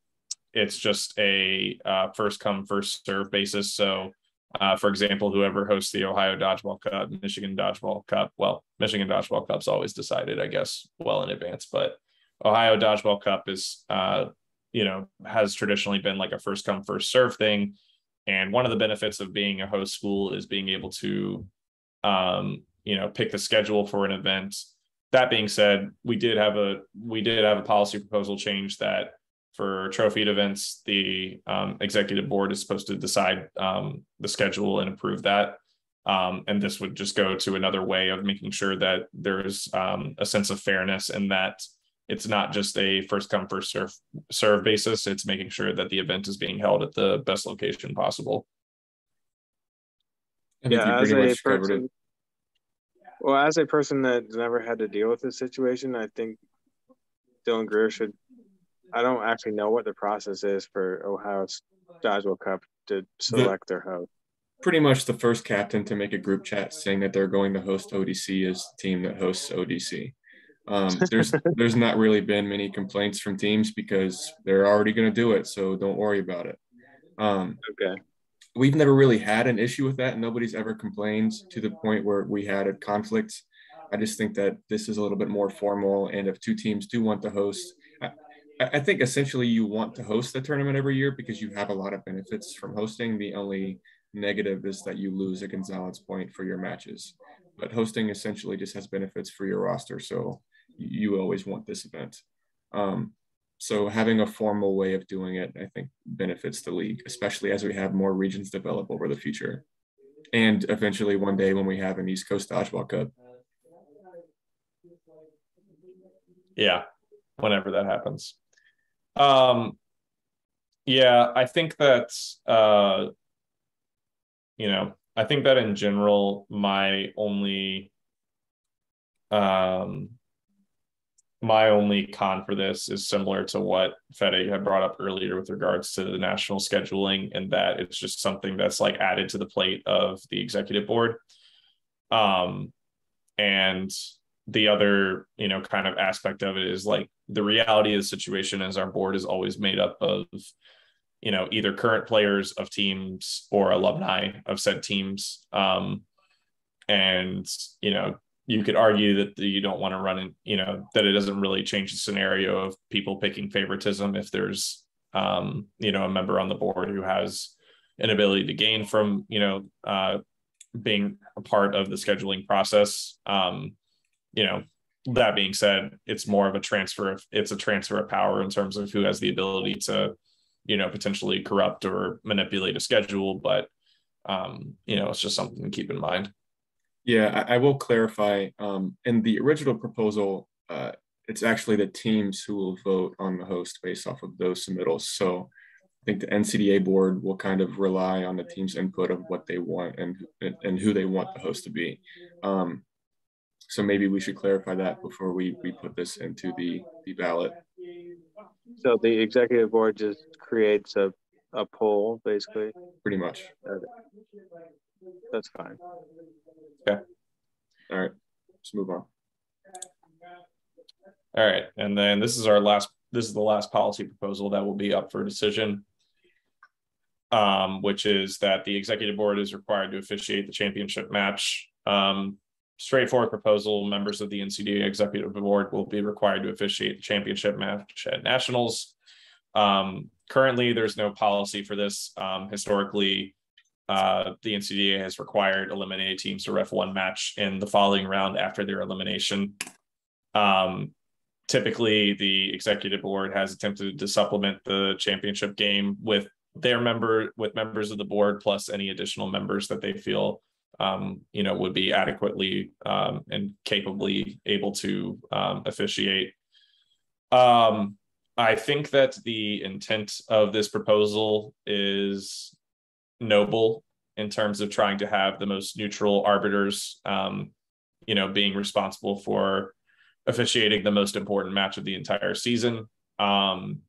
it's just a uh, first come first serve basis. So uh, for example, whoever hosts the Ohio Dodgeball Cup, Michigan Dodgeball Cup, well, Michigan Dodgeball Cup's always decided, I guess, well in advance, but Ohio Dodgeball Cup is, uh, you know, has traditionally been like a first come, first serve thing. And one of the benefits of being a host school is being able to, um, you know, pick the schedule for an event. That being said, we did have a we did have a policy proposal change that for trophied events, the um, executive board is supposed to decide um, the schedule and approve that. Um, and this would just go to another way of making sure that there's um, a sense of fairness and that it's not just a first come first serve serve basis. It's making sure that the event is being held at the best location possible. yeah, as a person, Well, as a person that's never had to deal with this situation, I think Dylan Greer should. I don't actually know what the process is for Ohio's Dodgeball Cup to select the, their host. Pretty much the first captain to make a group chat saying that they're going to host ODC is the team that hosts ODC. Um, there's there's not really been many complaints from teams because they're already going to do it, so don't worry about it. Um, okay. We've never really had an issue with that. Nobody's ever complained to the point where we had a conflict. I just think that this is a little bit more formal, and if two teams do want to host, I, I think essentially you want to host the tournament every year because you have a lot of benefits from hosting. The only negative is that you lose a Gonzalez point for your matches, but hosting essentially just has benefits for your roster. So you always want this event. Um, so having a formal way of doing it, I think, benefits the league, especially as we have more regions develop over the future, and eventually one day when we have an East Coast Dodgeball Cup. Yeah, whenever that happens. Um, yeah, I think that uh, you know, I think that in general, my only um my only con for this is similar to what Fede had brought up earlier with regards to the national scheduling, and that it's just something that's like added to the plate of the executive board. Um, and the other, you know, kind of aspect of it is like the reality of the situation is our board is always made up of, you know, either current players of teams or alumni of said teams. Um, and you know you could argue that you don't want to run in, you know, that it doesn't really change the scenario of people picking favoritism if there's, um, you know, a member on the board who has an ability to gain from, you know, uh, being a part of the scheduling process. Um, you know, that being said, it's more of a transfer of it's a transfer of power in terms of who has the ability to, you know, potentially corrupt or manipulate a schedule. But um, you know, it's just something to keep in mind. Yeah, I, I will clarify. Um, in the original proposal, uh, it's actually the teams who will vote on the host based off of those submittals. So I think the NCDA board will kind of rely on the team's input of what they want and and who they want the host to be. Um, so maybe we should clarify that before we, we put this into the, the ballot. So the executive board just creates a, a poll, basically? Pretty much. That's fine. Okay. All right. Let's move on. All right. And then this is our last, this is the last policy proposal that will be up for decision. Um, which is that the executive board is required to officiate the championship match. Um, straightforward proposal. Members of the NCDA executive board will be required to officiate the championship match at nationals. Um, currently, there's no policy for this. Um, historically, uh, the NCDA has required eliminated teams to ref one match in the following round after their elimination. Um, typically, the executive board has attempted to supplement the championship game with their member with members of the board plus any additional members that they feel um, you know would be adequately um, and capably able to um, officiate. Um, I think that the intent of this proposal is noble in terms of trying to have the most neutral arbiters, um, you know, being responsible for officiating the most important match of the entire season. Um,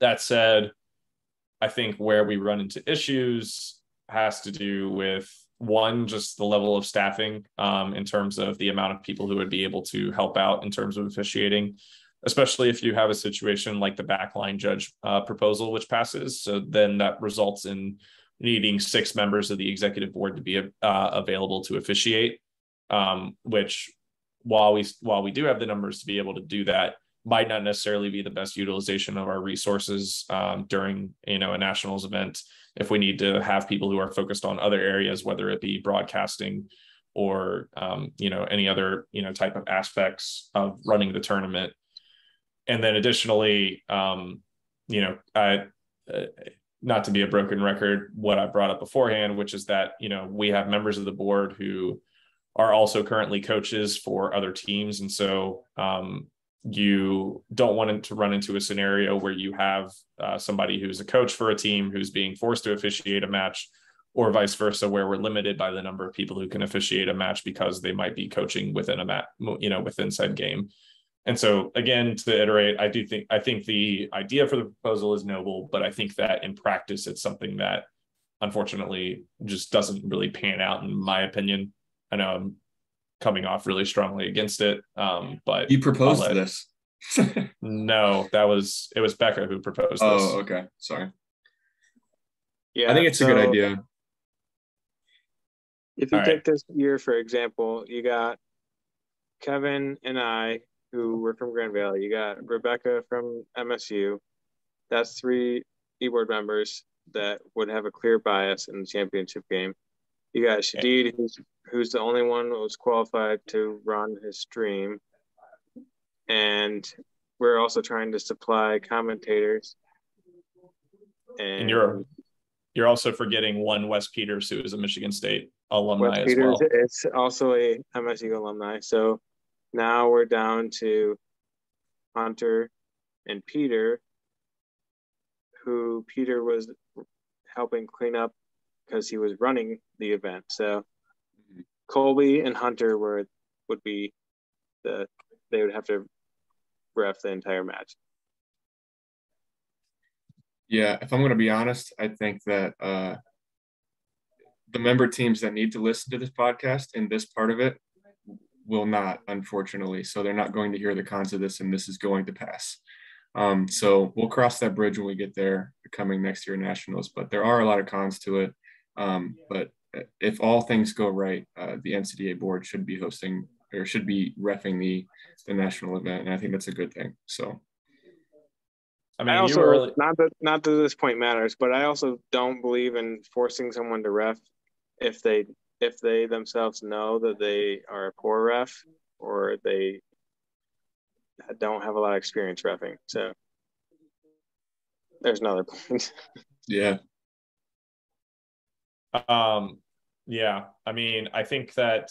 that said, I think where we run into issues has to do with one, just the level of staffing um, in terms of the amount of people who would be able to help out in terms of officiating, especially if you have a situation like the backline judge uh, proposal, which passes. So then that results in needing six members of the executive board to be uh, available to officiate, um, which while we while we do have the numbers to be able to do that, might not necessarily be the best utilization of our resources um, during you know a nationals event. If we need to have people who are focused on other areas, whether it be broadcasting or um, you know any other you know type of aspects of running the tournament, and then additionally, um, you know, I, uh, not to be a broken record, what I brought up beforehand, which is that, you know, we have members of the board who are also currently coaches for other teams. And so um, you don't want to run into a scenario where you have uh, somebody who's a coach for a team who's being forced to officiate a match or vice versa, where we're limited by the number of people who can officiate a match because they might be coaching within a mat, you know, within said game. And so again, to iterate, I do think I think the idea for the proposal is noble, but I think that in practice, it's something that unfortunately just doesn't really pan out, in my opinion. I know I'm coming off really strongly against it, um, but you proposed let, this. no, that was it was Becca who proposed oh, this. Oh, okay, sorry. Yeah, I think it's so, a good idea. If you All take right. this year, for example, you got Kevin and I, who were from Grand Valley. You got Rebecca from MSU. That's three e-board members that would have a clear bias in the championship game. You got Shadid, who's who's the only one who was qualified to run his stream, and we're also trying to supply commentators. And, and you're you're also forgetting one Wes Peters, who is a Michigan State alumni Wes Peters well. It's also a MSU alumni. So now we're down to Hunter and Peter, who Peter was helping clean up because he was running the event. So mm-hmm. Colby and Hunter were would be the they would have to ref the entire match. Yeah, if I'm going to be honest, I think that uh, the member teams that need to listen to this podcast in this part of it will not, unfortunately. So they're not going to hear the cons of this, and this is going to pass. Um, so we'll cross that bridge when we get there, coming next year nationals. But there are a lot of cons to it. Um, but if all things go right, uh, the NCDA board should be hosting or should be refing the the national event, and I think that's a good thing. So. I mean, I also really... not that not that this point matters, but I also don't believe in forcing someone to ref if they if they themselves know that they are a poor ref or they don't have a lot of experience refing. So there's another point. yeah. Um, yeah. I mean, I think that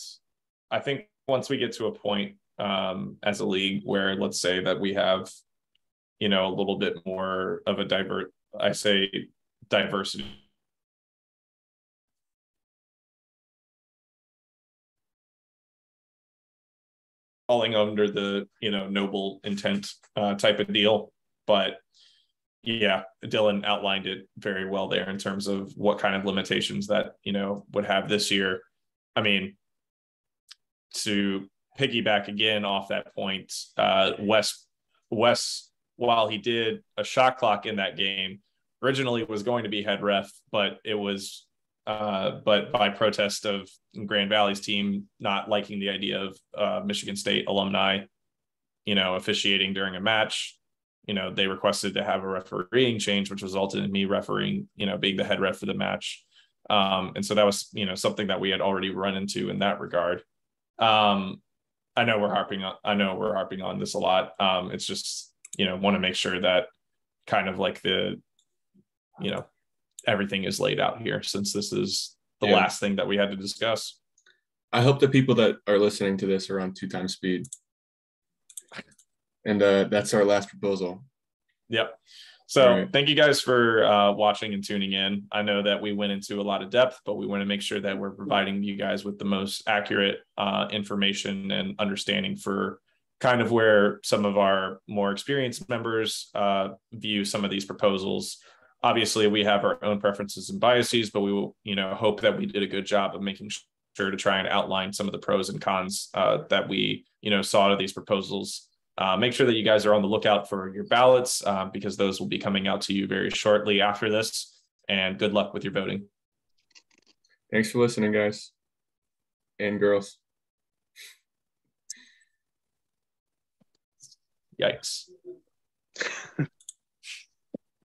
I think once we get to a point um, as a league where let's say that we have, you know, a little bit more of a divert, I say diversity falling under the you know noble intent uh, type of deal. But yeah dylan outlined it very well there in terms of what kind of limitations that you know would have this year. I mean to piggyback again off that point uh wes wes while he did a shot clock in that game originally was going to be head ref but it was uh, but by protest of Grand Valley's team not liking the idea of uh, Michigan State alumni, you know, officiating during a match, you know, they requested to have a refereeing change, which resulted in me refereeing, you know, being the head ref for the match. Um, and so that was, you know, something that we had already run into in that regard. Um, I know we're harping on, I know we're harping on this a lot. Um, it's just, you know, want to make sure that kind of like the, you know, everything is laid out here since this is the yeah. last thing that we had to discuss. I hope the people that are listening to this are on two times speed. And uh, that's our last proposal. Yep. So right. thank you guys for uh, watching and tuning in. I know that we went into a lot of depth, but we want to make sure that we're providing you guys with the most accurate uh, information and understanding for kind of where some of our more experienced members uh, view some of these proposals obviously we have our own preferences and biases but we will you know hope that we did a good job of making sure to try and outline some of the pros and cons uh, that we you know saw to these proposals. Uh, make sure that you guys are on the lookout for your ballots uh, because those will be coming out to you very shortly after this and good luck with your voting. Thanks for listening guys. And girls. Yikes